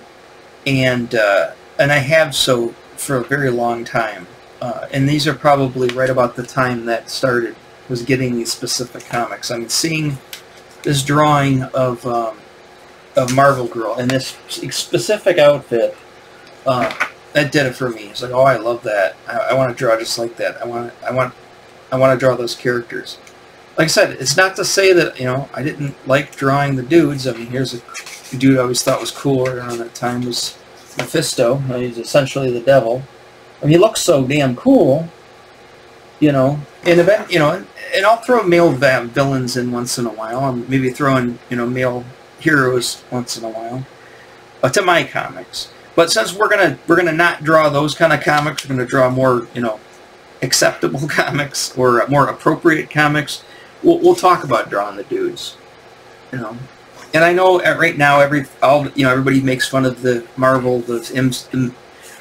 S1: and uh, and I have so for a very long time. Uh, and these are probably right about the time that started was getting these specific comics. I mean, seeing this drawing of um, of Marvel Girl in this specific outfit, uh, that did it for me. It's like, oh, I love that. I, I want to draw just like that. I want, I want, I want to draw those characters. Like I said, it's not to say that you know I didn't like drawing the dudes. I mean, here's a dude I always thought was cool around that time was Mephisto. He's essentially the devil. He looks so damn cool, you know. And event, you know, and I'll throw male villains in once in a while, and maybe throwing you know male heroes once in a while uh, to my comics. But since we're gonna we're gonna not draw those kind of comics, we're gonna draw more you know acceptable comics or more appropriate comics. We'll, we'll talk about drawing the dudes, you know. And I know right now every all you know everybody makes fun of the Marvel the, the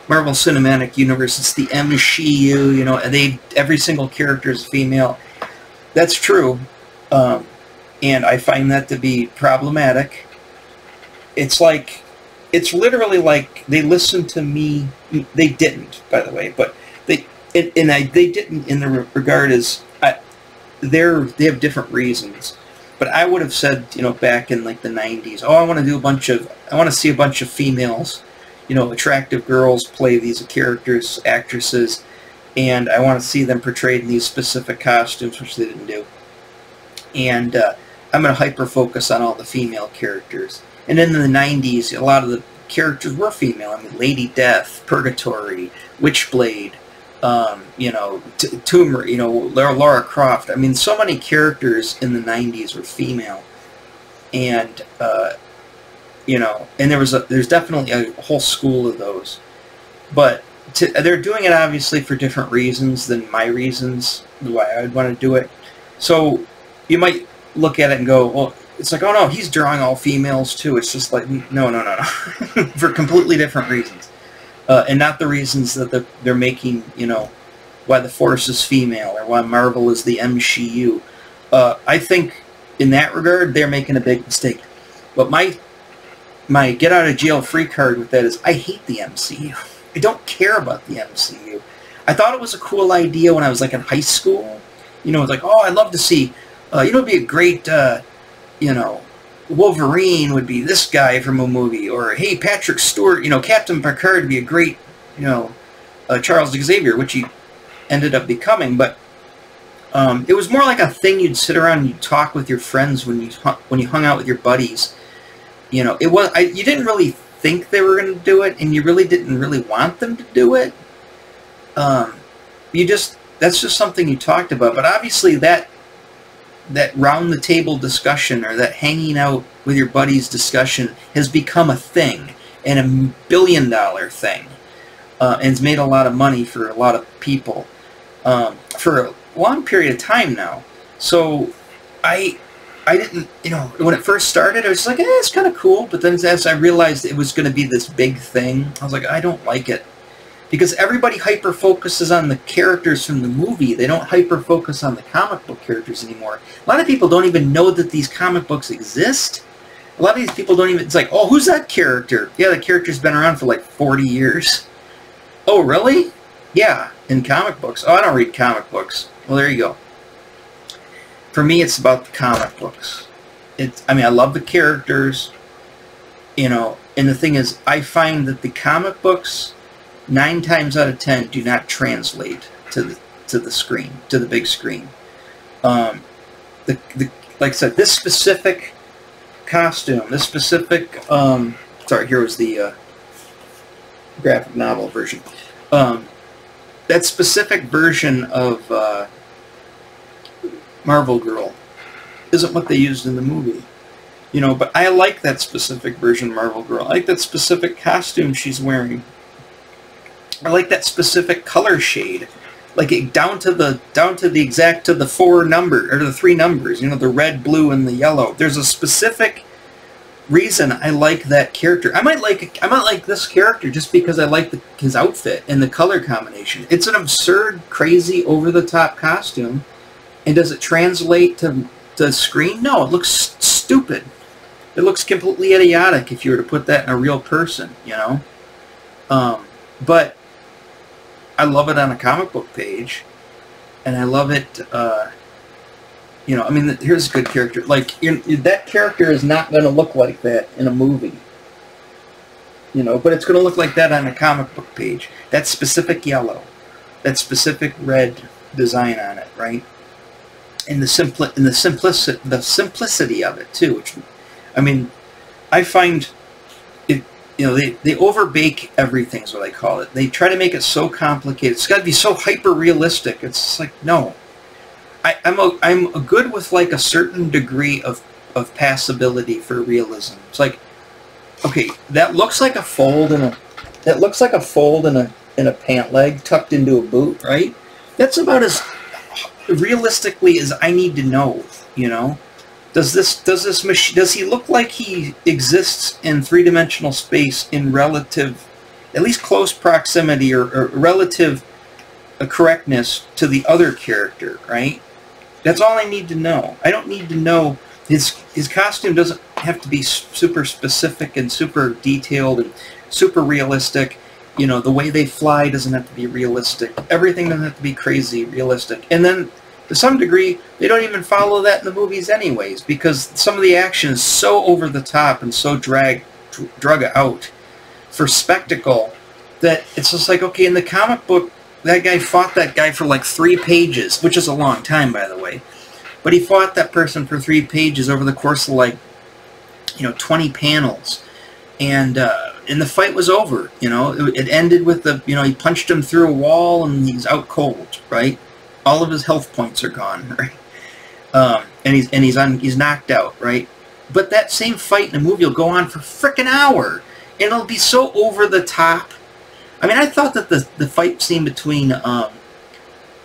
S1: Marvel Cinematic Universe. It's the MCU, you know, and they every single character is female. That's true, um, and I find that to be problematic. It's like, it's literally like they listened to me. They didn't, by the way, but they and, and I, they didn't in the regard as I, they're they have different reasons. But I would have said, you know, back in like the '90s, oh, I want to do a bunch of, I want to see a bunch of females, you know, attractive girls play these characters, actresses and I want to see them portrayed in these specific costumes, which they didn't do. And uh, I'm going to hyper focus on all the female characters. And in the 90s, a lot of the characters were female. I mean, Lady Death, Purgatori, Witchblade, um, you know, T Tumor, you know, Lara Croft. I mean, so many characters in the 90s were female. And, uh, you know, and there was a, there's definitely a whole school of those. But to, they're doing it obviously for different reasons than my reasons why I would want to do it. So you might look at it and go, well, it's like, oh no, he's drawing all females too. It's just like, no, no, no, no, for completely different reasons, uh, and not the reasons that the, they're making, you know, why the Force is female or why Marvel is the MCU. Uh, I think in that regard, they're making a big mistake. But my my get out of jail free card with that is I hate the MCU. I don't care about the MCU. I thought it was a cool idea when I was like in high school. You know, it's like, oh, I'd love to see, uh, you know, it'd be a great, uh, you know, Wolverine would be this guy from a movie, or hey, Patrick Stewart, you know, Captain Picard would be a great, you know, uh, Charles Xavier, which he ended up becoming. But um, it was more like a thing you'd sit around and you'd talk with your friends when you when you hung out with your buddies. You know, it was I, you didn't really think they were going to do it and you really didn't really want them to do it. Um, you just that's just something you talked about. But obviously that that round the table discussion or that hanging out with your buddies discussion has become a thing and a billion dollar thing uh, and it's made a lot of money for a lot of people um, for a long period of time now. So I I didn't, you know, when it first started, I was like, eh, it's kind of cool. But then as I realized it was going to be this big thing, I was like, I don't like it. Because everybody hyper focuses on the characters from the movie. They don't hyper focus on the comic book characters anymore. A lot of people don't even know that these comic books exist. A lot of these people don't even, it's like, oh, who's that character? Yeah, the character's been around for like 40 years. Oh, really? Yeah, in comic books. Oh, I don't read comic books. Well, there you go. For me, it's about the comic books. It's, I mean, I love the characters, you know, and the thing is, I find that the comic books, nine times out of ten, do not translate to the to the screen, to the big screen. Um, the, the like I said, this specific costume, this specific, um, sorry, here was the uh, graphic novel version. Um, that specific version of uh, Marvel Girl isn't what they used in the movie. You know, but I like that specific version Marvel Girl. I like that specific costume she's wearing. I like that specific color shade. Like it down to the down to the exact to the four number or the three numbers, you know, the red, blue, and the yellow. There's a specific reason I like that character. I might like I might like this character just because I like the, his outfit and the color combination. It's an absurd, crazy, over the top costume. And does it translate to the screen? No, it looks stupid. It looks completely idiotic if you were to put that in a real person, you know. Um, but I love it on a comic book page, and I love it. Uh, you know, I mean, here's a good character. Like that character is not going to look like that in a movie. You know, but it's going to look like that on a comic book page. That specific yellow, that specific red design on it, right? And the simpli- and the simplicity, the simplicity of it too, which I mean, I find it, you know, they, they overbake everything is what I call it. They try to make it so complicated. It's got to be so hyper realistic. It's like, no. I, I'm, a, I'm a good with like a certain degree of, of passability for realism. It's like, okay, that looks like a fold in a, that looks like a fold in a, in a pant leg tucked into a boot, right? That's about as realistically is I need to know, you know? Does this does this machine does he look like he exists in three-dimensional space in relative, at least close proximity or, or relative uh, correctness to the other character, right? That's all I need to know. I don't need to know his his costume doesn't have to be super specific and super detailed and super realistic. You know, the way they fly doesn't have to be realistic. Everything doesn't have to be crazy realistic. And then to some degree, they don't even follow that in the movies anyways, because some of the action is so over the top and so drag, drug out for spectacle that it's just like, okay, in the comic book, that guy fought that guy for like three pages, which is a long time, by the way. But he fought that person for three pages over the course of like, you know, 20 panels. And, uh, and the fight was over, you know. It, it ended with the, you know, he punched him through a wall and he's out cold, right? all of his health points are gone, right? Um, and he's and he's on he's knocked out, right? But that same fight in the movie will go on for frickin' hour, and it'll be so over the top. I mean, I thought that the the fight scene between um,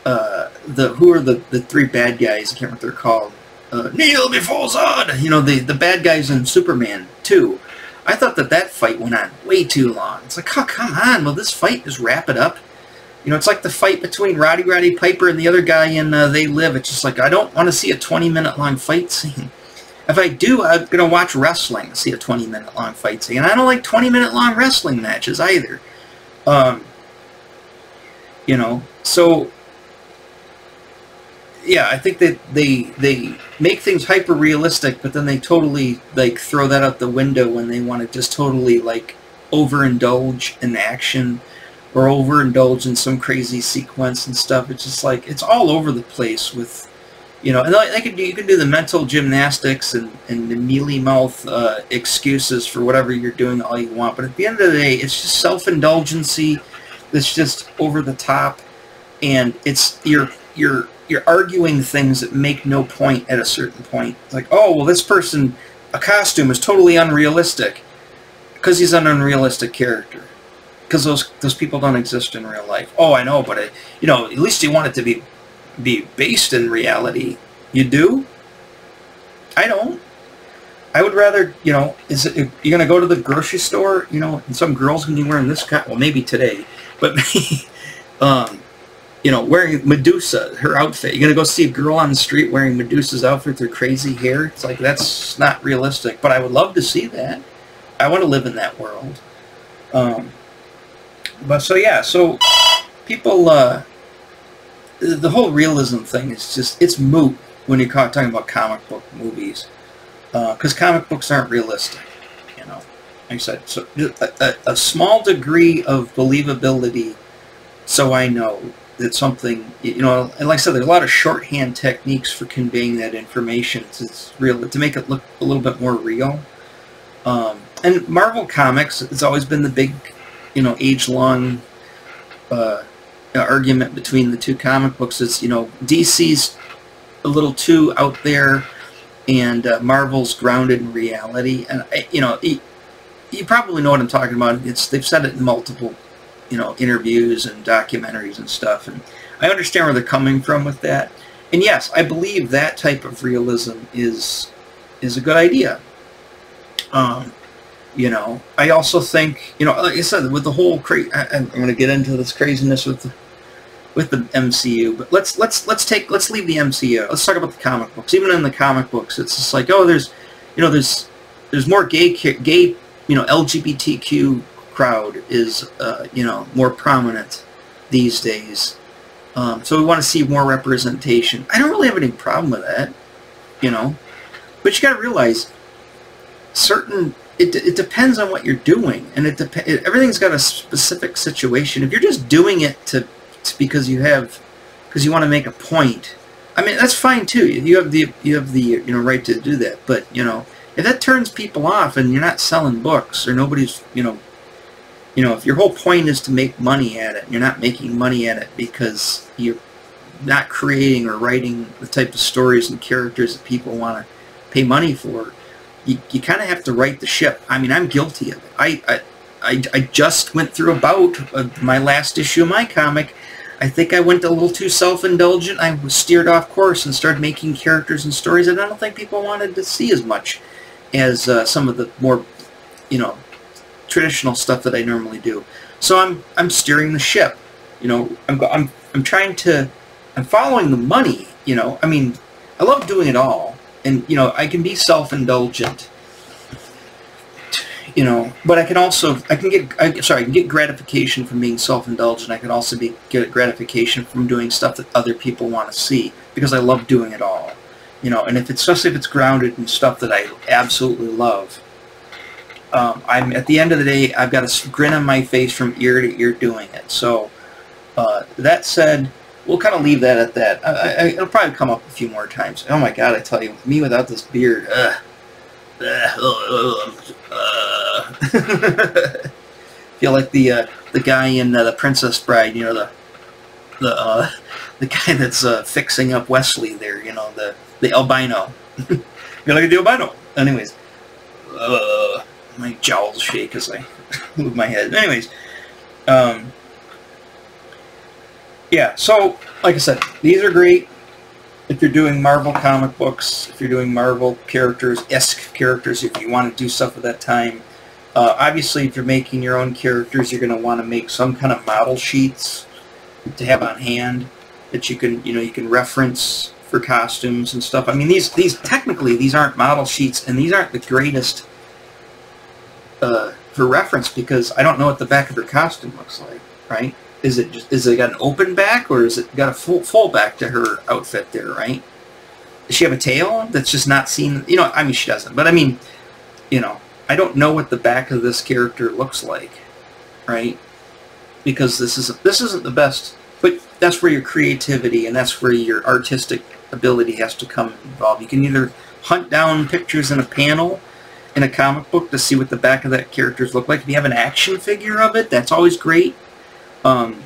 S1: uh, the who are the the three bad guys? I can't remember what they're called. Uh, Kneel before Zod. You know the the bad guys in Superman 2. I thought that that fight went on way too long. It's like, oh come on, will this fight just wrap it up? You know, it's like the fight between Roddy Roddy Piper and the other guy in uh, They Live. It's just like, I don't want to see a 20-minute long fight scene. If I do, I'm going to watch wrestling see a 20-minute long fight scene. And I don't like 20-minute long wrestling matches either. Um, you know, so yeah, I think that they they make things hyper realistic, but then they totally like throw that out the window when they want to just totally like overindulge in action or overindulge in some crazy sequence and stuff. It's just like it's all over the place with, you know, and they can do, you can do the mental gymnastics and, and the mealy mouth uh, excuses for whatever you're doing all you want. But at the end of the day, it's just self-indulgency. That's just over the top, and it's you're you're you're arguing things that make no point at a certain point. like, oh well, this person, a costume is totally unrealistic because he's an unrealistic character because those those people don't exist in real life. Oh, I know, but I, you know, at least you want it to be be based in reality. You do? I don't. I would rather, you know, is it, you're to go to the grocery store, you know, and some girl's to be wearing this kind, well, maybe today, but um, you know, wearing Medusa, her outfit. You're gonna go see a girl on the street wearing Medusa's outfit with her crazy hair. It's like that's not realistic, but I would love to see that. I want to live in that world. Um, but so yeah, so people, uh, the whole realism thing is just it's moot when you're talking about comic book movies, because uh, comic books aren't realistic. You know, like I said, so a, a, a small degree of believability, so I know that something, you know, and like I said, there's a lot of shorthand techniques for conveying that information. It's, it's real to make it look a little bit more real. Um, and Marvel Comics has always been the big, you know, age-long uh, argument between the two comic books. Is you know, DC's a little too out there, and uh, Marvel's grounded in reality. And you know, you, you probably know what I'm talking about. It's they've said it in multiple you know, interviews and documentaries and stuff. And I understand where they're coming from with that. And yes, I believe that type of realism is is a good idea. Um, you know, I also think, you know, like I said, with the whole cra- I, am going to get into this craziness with the, with the MCU, but let's let's let's take let's leave the MCU. Let's talk about the comic books. Even in the comic books, it's just like, oh, there's, you know, there's there's more gay gay, you know, LGBTQ crowd is, uh, you know, more prominent these days. Um, so we want to see more representation. I don't really have any problem with that, you know. But you got to realize, certain it, it depends on what you're doing, and it dep- everything's got a specific situation. If you're just doing it to, to because you have because you want to make a point, I mean that's fine too. You have the you have the you know right to do that. But you know if that turns people off and you're not selling books or nobody's you know you know, if your whole point is to make money at it, you're not making money at it because you're not creating or writing the type of stories and characters that people want to pay money for, you, you kind of have to right the ship. I mean, I'm guilty of it. I, I, I, I just went through a of my last issue of my comic. I think I went a little too self-indulgent. I was steered off course and started making characters and stories that I don't think people wanted to see as much as uh, some of the more, you know, traditional stuff that I normally do. So I'm I'm steering the ship. You know, I'm I'm I'm trying to I'm following the money. You know, I mean, I love doing it all, and you know, I can be self-indulgent. You know, but I can also I can get I, sorry I can get gratification from being self-indulgent. I can also be get gratification from doing stuff that other people want to see because I love doing it all. You know, and if it's especially if it's grounded in stuff that I absolutely love, um, I'm at the end of the day, I've got a grin on my face from ear to ear doing it. So uh, that said, we'll kind of leave that at that. I, I, it'll probably come up a few more times. Oh my god, I tell you, me without this beard, ugh. feel like the uh, the guy in uh, the Princess Bride, you know the the uh, the guy that's uh, fixing up Westley there, you know the the albino. feel like the albino. Anyways, uh, my jowls shake as I move my head. Anyways, um, yeah, so, like I said, these are great if you're doing Marvel comic books, if you're doing Marvel characters, esque characters, if you want to do stuff at that time. Uh, obviously, if you're making your own characters, you're going to want to make some kind of model sheets to have on hand that you can, you know, you can reference for costumes and stuff. I mean, these, these technically, these aren't model sheets, and these aren't the greatest uh, for reference because I don't know what the back of her costume looks like, right? Is it just, is it got an open back or is it got a full full back to her outfit there, right? Does she have a tail that's just not seen? You know, I mean, she doesn't, but I mean, you know, I don't know what the back of this character looks like, right? Because this is this isn't the best, but that's where your creativity and that's where your artistic ability has to come involved. You can either hunt down pictures in a panel in a comic book to see what the back of that characters look like. If you have an action figure of it, that's always great. Um,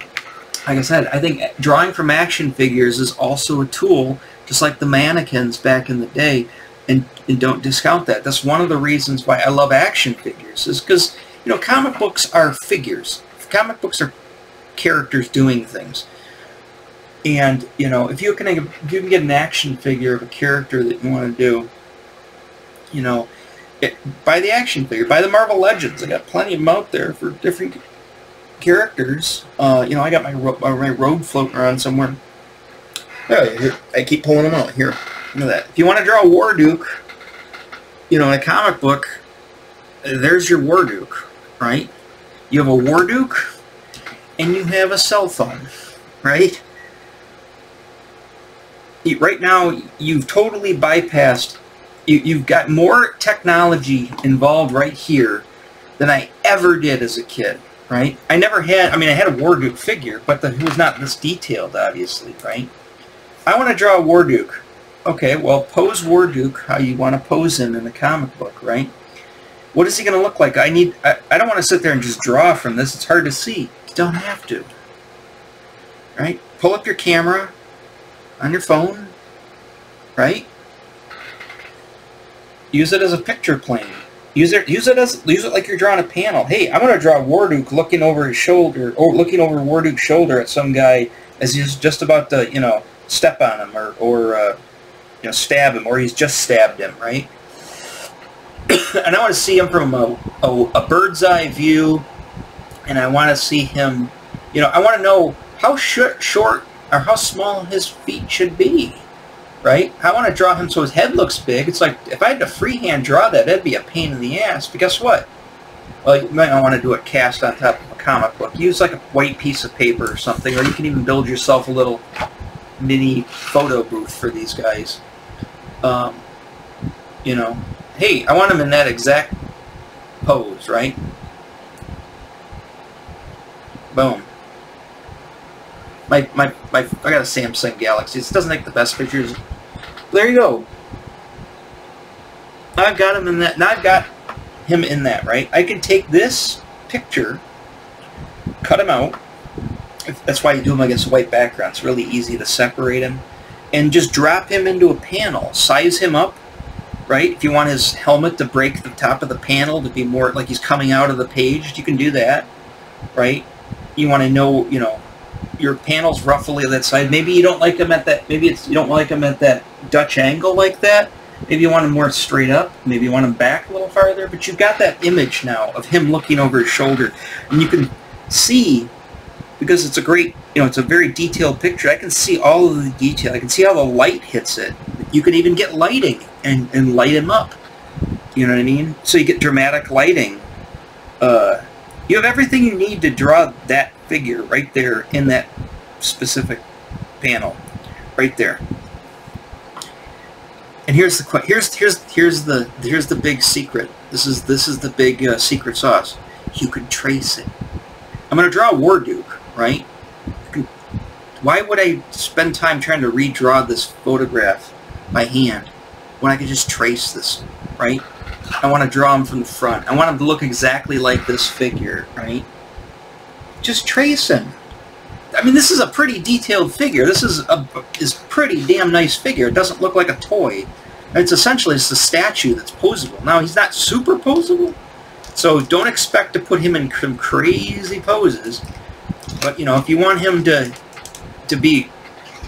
S1: like I said, I think drawing from action figures is also a tool, just like the mannequins back in the day, and, and don't discount that. That's one of the reasons why I love action figures, is because, you know, comic books are figures. Comic books are characters doing things. And, you know, if you can, if you can get an action figure of a character that you want to do, you know, buy the action figure. Buy the Marvel Legends. I got plenty of them out there for different characters. Uh, you know, I got my, ro uh, my road floating around somewhere. Yeah, I keep pulling them out. Here, look at that. If you want to draw a Warduke, you know, in a comic book, there's your Warduke, right? You have a Warduke, and you have a cell phone, right? Right now, you've totally bypassed, you, you've got more technology involved right here than I ever did as a kid, right? I never had, I mean, I had a Warduke figure, but the, it was not this detailed, obviously, right? I want to draw a Warduke. Okay, well, pose Warduke how you want to pose him in the comic book, right? What is he going to look like? I need. I, I don't want to sit there and just draw from this. It's hard to see. You don't have to. Right? Pull up your camera on your phone. Right? Use it as a picture plane. Use it. Use it as. Use it like you're drawing a panel. Hey, I'm to draw Warduke looking over his shoulder, or looking over Warduke's shoulder at some guy as he's just about to, you know, step on him or, or uh, you know, stab him, or he's just stabbed him. Right? and I want to see him from a, a, a, bird's eye view, and I want to see him, you know, I want to know how short, short or how small his feet should be, right? I want to draw him so his head looks big. It's like, if I had to freehand draw that, that'd be a pain in the ass, but guess what? Well, you might not want to do it cast on top of a comic book. Use like a white piece of paper or something, or you can even build yourself a little mini photo booth for these guys. Um, you know, hey, I want him in that exact pose, right? Boom. My, my, my, I got a Samsung Galaxy. It doesn't take the best pictures. There you go. I've got him in that. Now I've got him in that, right? I can take this picture, cut him out. That's why you do him against a white background. It's really easy to separate him. And just drop him into a panel. Size him up right? If you want his helmet to break the top of the panel to be more like he's coming out of the page, you can do that, right? You want to know, you know, your panel's roughly that side. Maybe you don't like them at that, maybe it's you don't like them at that Dutch angle like that. Maybe you want them more straight up. Maybe you want them back a little farther. But you've got that image now of him looking over his shoulder. And you can see, because it's a great, you know, it's a very detailed picture, I can see all of the detail. I can see how the light hits it. You can even get lighting and, and light him up. You know what I mean? So you get dramatic lighting. Uh, you have everything you need to draw that figure right there in that specific panel, right there. And here's the here's here's here's the here's the big secret. This is this is the big uh, secret sauce. You can trace it. I'm going to draw a Warduke, right? Why would I spend time trying to redraw this photograph by hand? when I could just trace this, right? I want to draw him from the front. I want him to look exactly like this figure, right? Just trace him. I mean, this is a pretty detailed figure. This is a is pretty damn nice figure. It doesn't look like a toy. It's essentially it's a statue that's posable. Now, he's not super posable, so don't expect to put him in some crazy poses. But, you know, if you want him to to be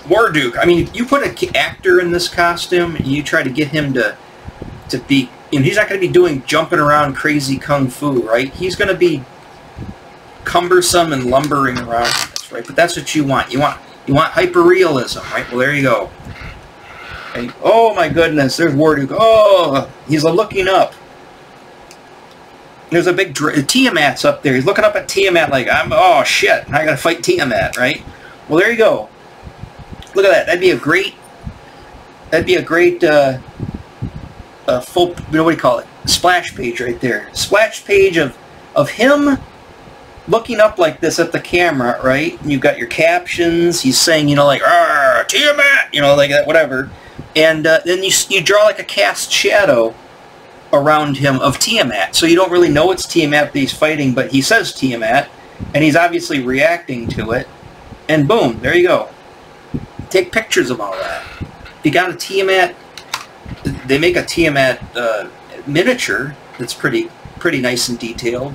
S1: Warduke, I mean, you put an actor in this costume and you try to get him to to be, you know, he's not going to be doing jumping around crazy kung fu, right? He's going to be cumbersome and lumbering around, right? But that's what you want. You want you want hyperrealism, right? Well, there you go. Okay. Oh my goodness, there's Warduke. Oh, he's looking up. There's a big Tiamat's up there. He's looking up at Tiamat like, I'm. Oh shit, I gotta fight Tiamat, right? Well, there you go. Look at that. That'd be a great. That'd be a great uh, uh, full. What do you call it? Splash page right there. Splash page of of him looking up like this at the camera, right? And you've got your captions. He's saying, you know, like, "Ah, Tiamat," you know, like that, whatever. And uh, then you you draw like a cast shadow around him of Tiamat. So you don't really know it's Tiamat that he's fighting, but he says Tiamat, and he's obviously reacting to it. And boom, there you go take pictures of all that. You got a Tiamat, they make a Tiamat uh, miniature that's pretty pretty nice and detailed.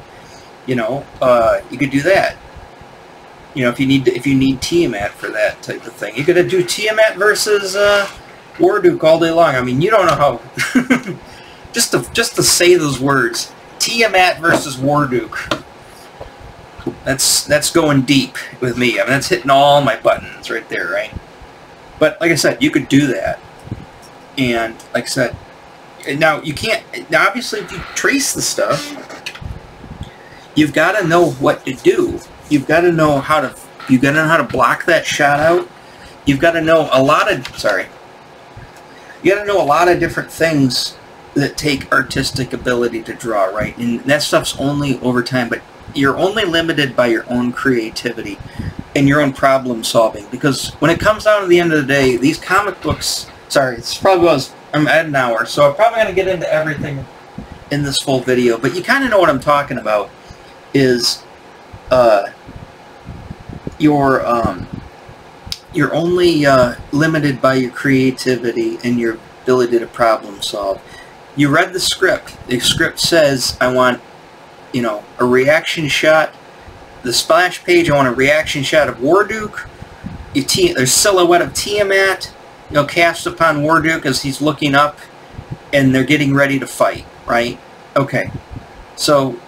S1: You know, uh, you could do that. You know, if you need if you need Tiamat for that type of thing, you could do Tiamat versus uh, Warduke all day long. I mean, you don't know how. just to just to say those words, Tiamat versus Warduke. That's that's going deep with me. I mean, that's hitting all my buttons right there, right? But like I said, you could do that, and like I said, now you can't. Now, obviously, if you trace the stuff, you've got to know what to do. You've got to know how to. You've got to know how to block that shot out. You've got to know a lot of. Sorry. You got to know a lot of different things that take artistic ability to draw, right? And that stuff's only over time, but you're only limited by your own creativity and your own problem solving. Because when it comes down to the end of the day, these comic books. Sorry, it's probably was. I'm at an hour, so I'm probably going to get into everything in this full video. But you kind of know what I'm talking about. Is uh, your um, you're only uh, limited by your creativity and your ability to problem solve. You read the script. The script says, I want, you know, a reaction shot. The splash page, I want a reaction shot of Warduke. There's silhouette of Tiamat, you know, cast upon Warduke as he's looking up and they're getting ready to fight, right? Okay. So,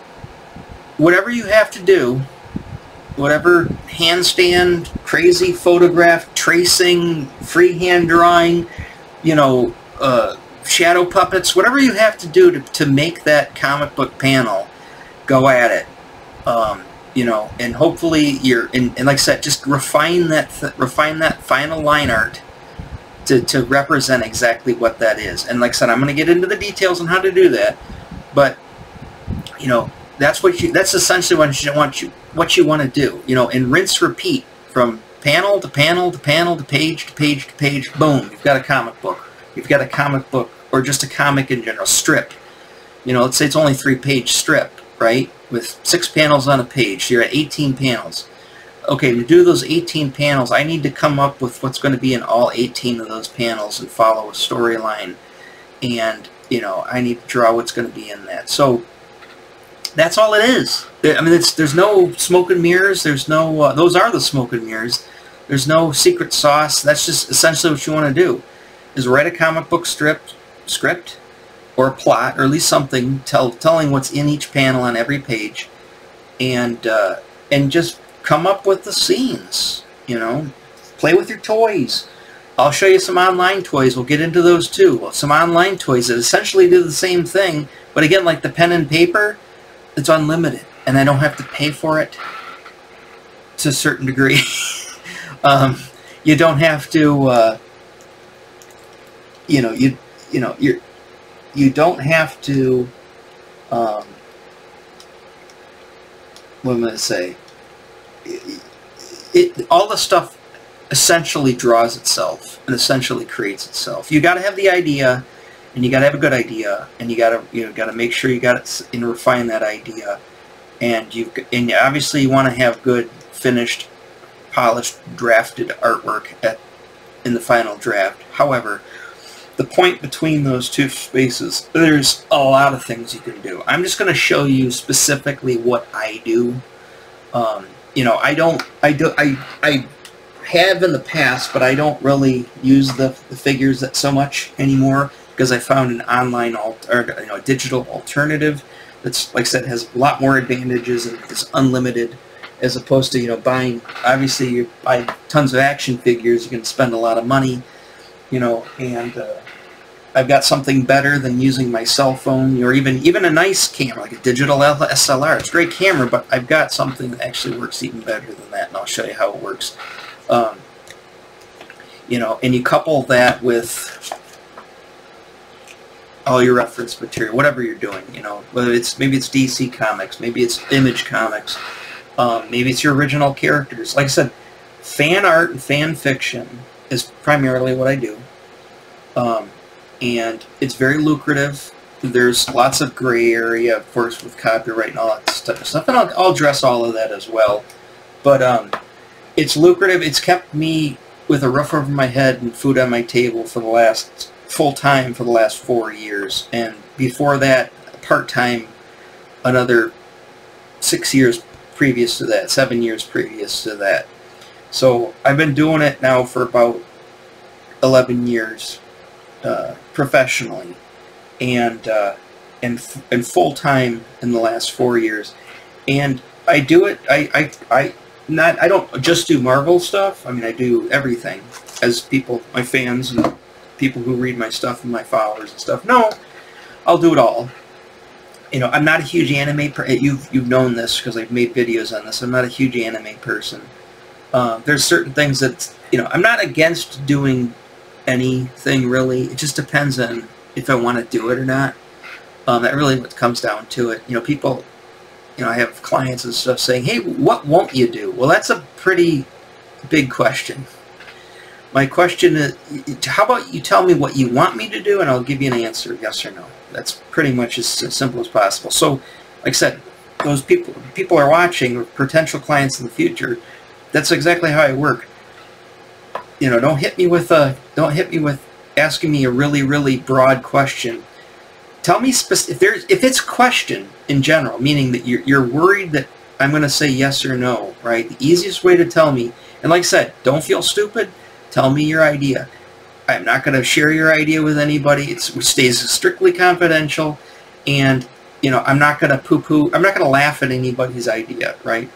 S1: whatever you have to do, whatever handstand, crazy photograph, tracing, freehand drawing, you know, uh, shadow puppets, whatever you have to do to, to make that comic book panel, go at it. Um, you know, and hopefully you're, and, and like I said, just refine that, th refine that final line art to, to represent exactly what that is. And like I said, I'm going to get into the details on how to do that, but, you know, that's what you, that's essentially what you want you, what you want to do, you know, and rinse repeat from panel to panel to panel to page to page to page, boom, you've got a comic book. You've got a comic book or just a comic in general, strip. You know, let's say it's only three page strip, right? With six panels on a page, you're at 18 panels. Okay, to do those 18 panels, I need to come up with what's going to be in all 18 of those panels and follow a storyline. And, you know, I need to draw what's going to be in that. So, that's all it is. I mean, it's, there's no smoke and mirrors. There's no, uh, those are the smoke and mirrors. There's no secret sauce. That's just essentially what you want to do, is write a comic book strip, script or a plot, or at least something tell, telling what's in each panel on every page, and uh, and just come up with the scenes. You know, play with your toys. I'll show you some online toys. We'll get into those too. Some online toys that essentially do the same thing, but again, like the pen and paper, it's unlimited, and I don't have to pay for it to a certain degree. um, you don't have to, uh, you know, you you know, you you don't have to. Um, what am I going to say? It, it, all the stuff essentially draws itself and essentially creates itself. You got to have the idea, and you got to have a good idea, and you got to you know, got to make sure you got it and refine that idea, and you and obviously you want to have good finished, polished, drafted artwork at in the final draft. However, the point between those two spaces, there's a lot of things you can do. I'm just going to show you specifically what I do. Um, you know, I don't, I do, I, I have in the past, but I don't really use the, the figures that so much anymore because I found an online, alt, or, you know, digital alternative that's, like I said, has a lot more advantages and is unlimited as opposed to, you know, buying, obviously you buy tons of action figures, you can spend a lot of money, you know, and uh, I've got something better than using my cell phone or even even a nice camera, like a digital SLR. It's a great camera, but I've got something that actually works even better than that, and I'll show you how it works. Um, you know, and you couple that with all your reference material, whatever you're doing, you know, whether it's, maybe it's DC Comics, maybe it's Image Comics, um, maybe it's your original characters. Like I said, fan art and fan fiction is primarily what I do. Um, and it's very lucrative. There's lots of gray area, of course, with copyright and all that stuff, and I'll, I'll address all of that as well. But um, it's lucrative. It's kept me with a roof over my head and food on my table for the last full time for the last four years, and before that, part time, another six years previous to that, seven years previous to that. So I've been doing it now for about 11 years uh, professionally and uh, and and full time in the last four years, and I do it. I, I, I not. I don't just do Marvel stuff. I mean, I do everything. As people, my fans and people who read my stuff and my followers and stuff No, I'll do it all. You know, I'm not a huge anime. Per- you've you've known this because I've made videos on this. I'm not a huge anime person. Uh, there's certain things that you know. I'm not against doing anything really. It just depends on if I want to do it or not. Um, that really what comes down to it. You know, people, you know, I have clients and stuff saying, hey, what won't you do? Well, that's a pretty big question. My question is, how about you tell me what you want me to do and I'll give you an answer, yes or no. That's pretty much as simple as possible. So, like I said, those people people are watching, or potential clients in the future, that's exactly how I work. You know, don't hit me with a, don't hit me with asking me a really, really broad question tell me if there's if it's question in general, meaning that you're you're worried that I'm going to say yes or no, right? The easiest way to tell me, and like I said, don't feel stupid. Tell me your idea. I'm not going to share your idea with anybody. It's, it stays strictly confidential, and you know I'm not going to poo-poo. I'm not going to laugh at anybody's idea, right?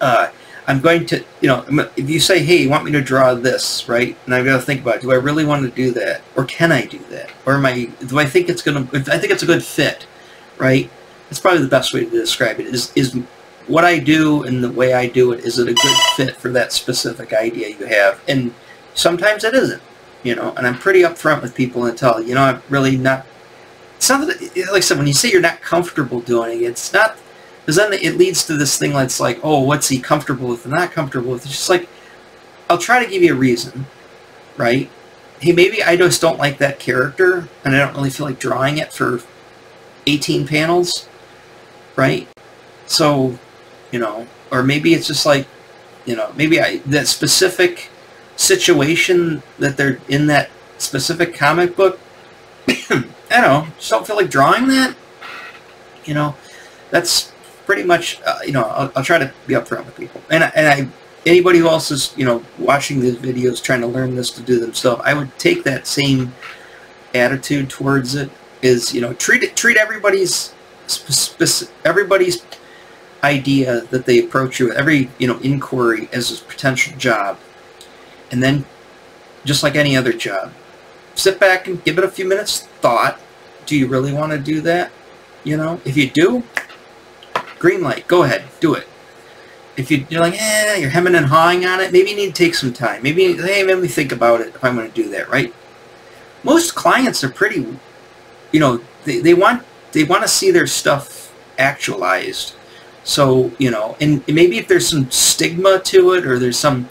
S1: Uh, I'm going to, you know, if you say, hey, you want me to draw this, right? And I've got to think about, do I really want to do that? Or can I do that? Or am I, do I think it's going to, I think it's a good fit, right? That's probably the best way to describe it, is, is what I do and the way I do it, is it a good fit for that specific idea you have? And sometimes it isn't, you know, and I'm pretty upfront with people and tell, you know, I'm really not, it's not that, like I said, when you say you're not comfortable doing it, it's not because then it leads to this thing that's like, oh, what's he comfortable with and not comfortable with? It's just like, I'll try to give you a reason, right? Hey, maybe I just don't like that character, and I don't really feel like drawing it for 18 panels, right? So, you know, or maybe it's just like, you know, maybe I that specific situation that they're in that specific comic book, I don't know, just don't feel like drawing that. You know, that's pretty much, uh, you know, I'll, I'll, try to be upfront with people. And, and I, anybody who else is, you know, watching these videos, trying to learn this to do themselves, I would take that same attitude towards it. Is you know, treat it, treat everybody's everybody's idea that they approach you with, every you know inquiry as a potential job, and then just like any other job, sit back and give it a few minutes thought. Do you really want to do that? You know, if you do, green light, go ahead, do it. If you, are like, eh, you're hemming and hawing on it, maybe you need to take some time. Maybe, hey, let me think about it if I'm going to do that, right? Most clients are pretty, you know, they, they want they want to see their stuff actualized. So, you know, and maybe if there's some stigma to it or there's some,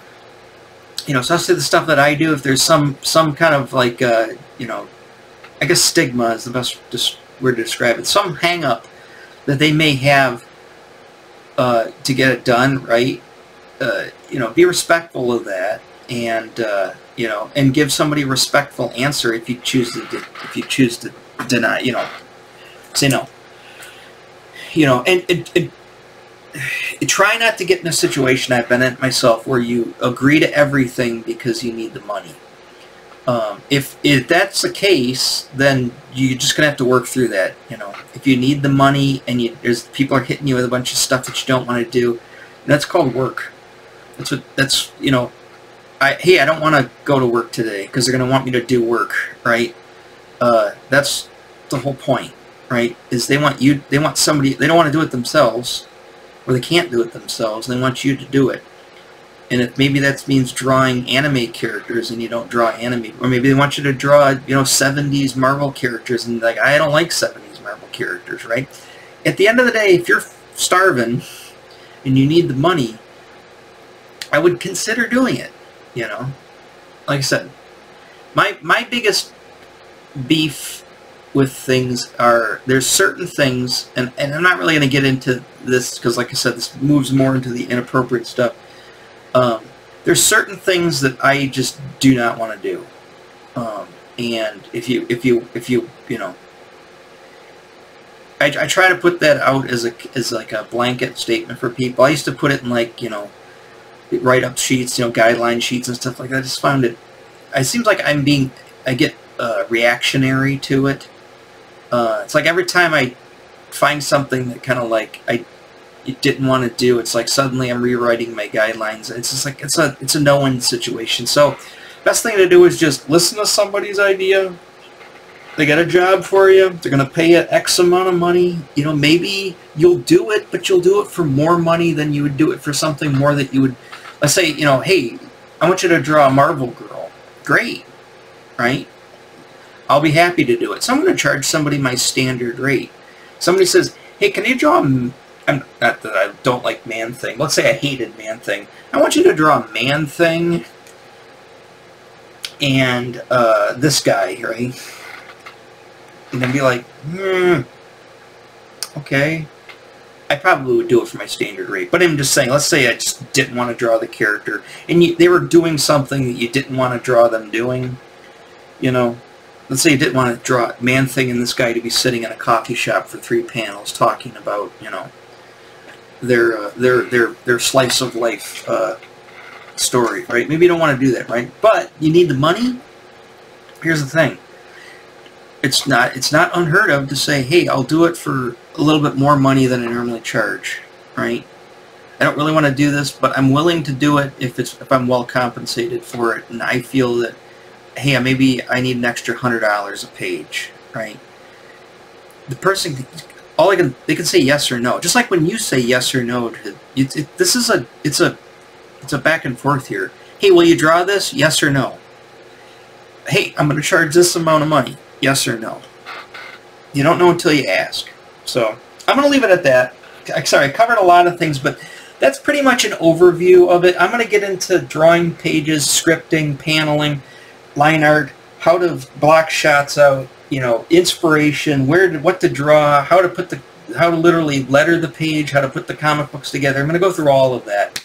S1: you know, so the stuff that I do, if there's some, some kind of like, uh, you know, I guess stigma is the best word to describe it, some hang up that they may have uh, to get it done right. Uh, you know, be respectful of that, and uh, you know, and give somebody a respectful answer if you choose to if you choose to deny. You know, say no. You know, and, and, and try not to get in a situation I've been in myself where you agree to everything because you need the money. Um, if if that's the case, then you're just gonna have to work through that. You know, if you need the money and you, there's people are hitting you with a bunch of stuff that you don't want to do, that's called work. That's what that's you know. I hey, I don't want to go to work today because they're gonna want me to do work, right? Uh, that's the whole point, right? Is they want you, they want somebody, they don't want to do it themselves, or they can't do it themselves. They want you to do it. And if maybe that means drawing anime characters and you don't draw anime, or maybe they want you to draw, you know, 70s Marvel characters and like, I don't like 70s Marvel characters, right? At the end of the day, if you're starving and you need the money, I would consider doing it, you know? Like I said, my, my biggest beef with things are there's certain things and, and I'm not really going to get into this because like I said this moves more into the inappropriate stuff um, there's certain things that I just do not want to do. Um, and if you, if you, if you, you know, I, I try to put that out as a, as like a blanket statement for people. I used to put it in like, you know, write-up sheets, you know, guideline sheets and stuff like that. I just found it, it seems like I'm being, I get uh, reactionary to it. Uh, it's like every time I find something that kind of like, I didn't want to do. It's like suddenly I'm rewriting my guidelines. It's just like it's a it's a no-win situation. So best thing to do is just listen to somebody's idea. They got a job for you. They're going to pay you X amount of money. You know, maybe you'll do it, but you'll do it for more money than you would do it for something more that you would. Let's say, you know, hey, I want you to draw a Marvel girl. Great, right? I'll be happy to do it. So I'm going to charge somebody my standard rate. Somebody says, hey, can you draw a I'm not that I don't like man thing. Let's say I hated man thing. I want you to draw a man thing and uh, this guy, right? And then be like, hmm, okay. I probably would do it for my standard rate. But I'm just saying, let's say I just didn't want to draw the character, and you, they were doing something that you didn't want to draw them doing, you know, let's say you didn't want to draw Man Thing and this guy to be sitting in a coffee shop for three panels talking about, you know, their uh, their their their slice of life uh, story, right? Maybe you don't want to do that, right? But you need the money. Here's the thing. It's not it's not unheard of to say, hey, I'll do it for a little bit more money than I normally charge, right? I don't really want to do this, but I'm willing to do it if it's if I'm well compensated for it, and I feel that, hey, maybe I need an extra hundred dollars a page, right? The person all I can they can say yes or no. Just like when you say yes or no, to, it, it, this is a it's a it's a back and forth here. Hey, will you draw this? Yes or no. Hey, I'm going to charge this amount of money. Yes or no. You don't know until you ask. So I'm going to leave it at that. Sorry, I covered a lot of things, but that's pretty much an overview of it. I'm going to get into drawing pages, scripting, paneling, line art, how to block shots out, you know, inspiration, where to, what to draw, how to put the, how to literally letter the page, how to put the comic books together. I'm going to go through all of that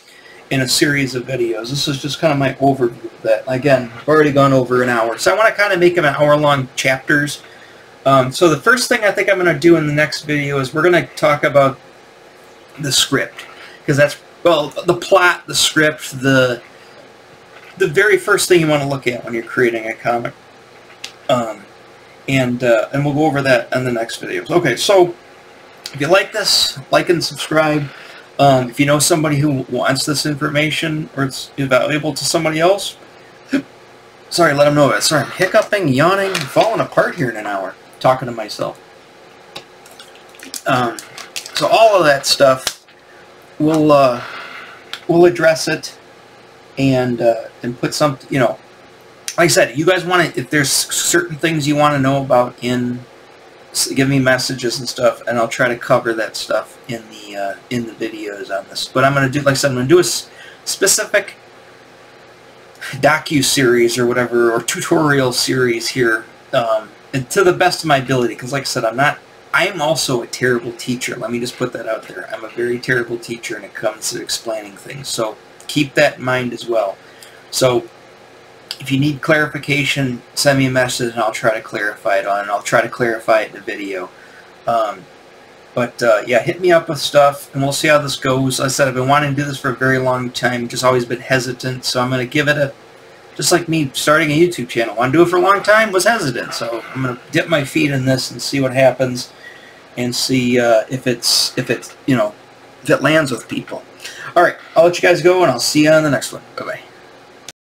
S1: in a series of videos. This is just kind of my overview of that. Again, I've already gone over an hour. So I want to kind of make them an hour-long chapters. Um, so the first thing I think I'm going to do in the next video is we're going to talk about the script. Because that's, well, the plot, the script, the the very first thing you want to look at when you're creating a comic. Um, and uh, and we'll go over that in the next videos. Okay, so if you like this, like and subscribe. Um, if you know somebody who wants this information or it's valuable to somebody else, sorry, let them know it. Sorry, I'm hiccuping, yawning, falling apart here in an hour, talking to myself. Um, so all of that stuff, we'll uh, we'll address it and uh, and put some, you know, like I said, you guys want to, if there's certain things you want to know about in, give me messages and stuff, and I'll try to cover that stuff in the uh, in the videos on this. But I'm going to do, like I said, I'm going to do a specific docu-series or whatever, or tutorial series here, um, and to the best of my ability, because like I said, I'm not, I'm also a terrible teacher. Let me just put that out there. I'm a very terrible teacher when it comes to explaining things, so keep that in mind as well. So if you need clarification, send me a message and I'll try to clarify it on, I'll try to clarify it in the video. Um, but uh, yeah, hit me up with stuff, and we'll see how this goes. I said I've been wanting to do this for a very long time, just always been hesitant, so I'm going to give it a, just like me starting a YouTube channel. Want to do it for a long time, was hesitant, so I'm going to dip my feet in this and see what happens, and see uh, if it's, if it's, you know, if it lands with people. Alright, I'll let you guys go, and I'll see you on the next one. Bye-bye.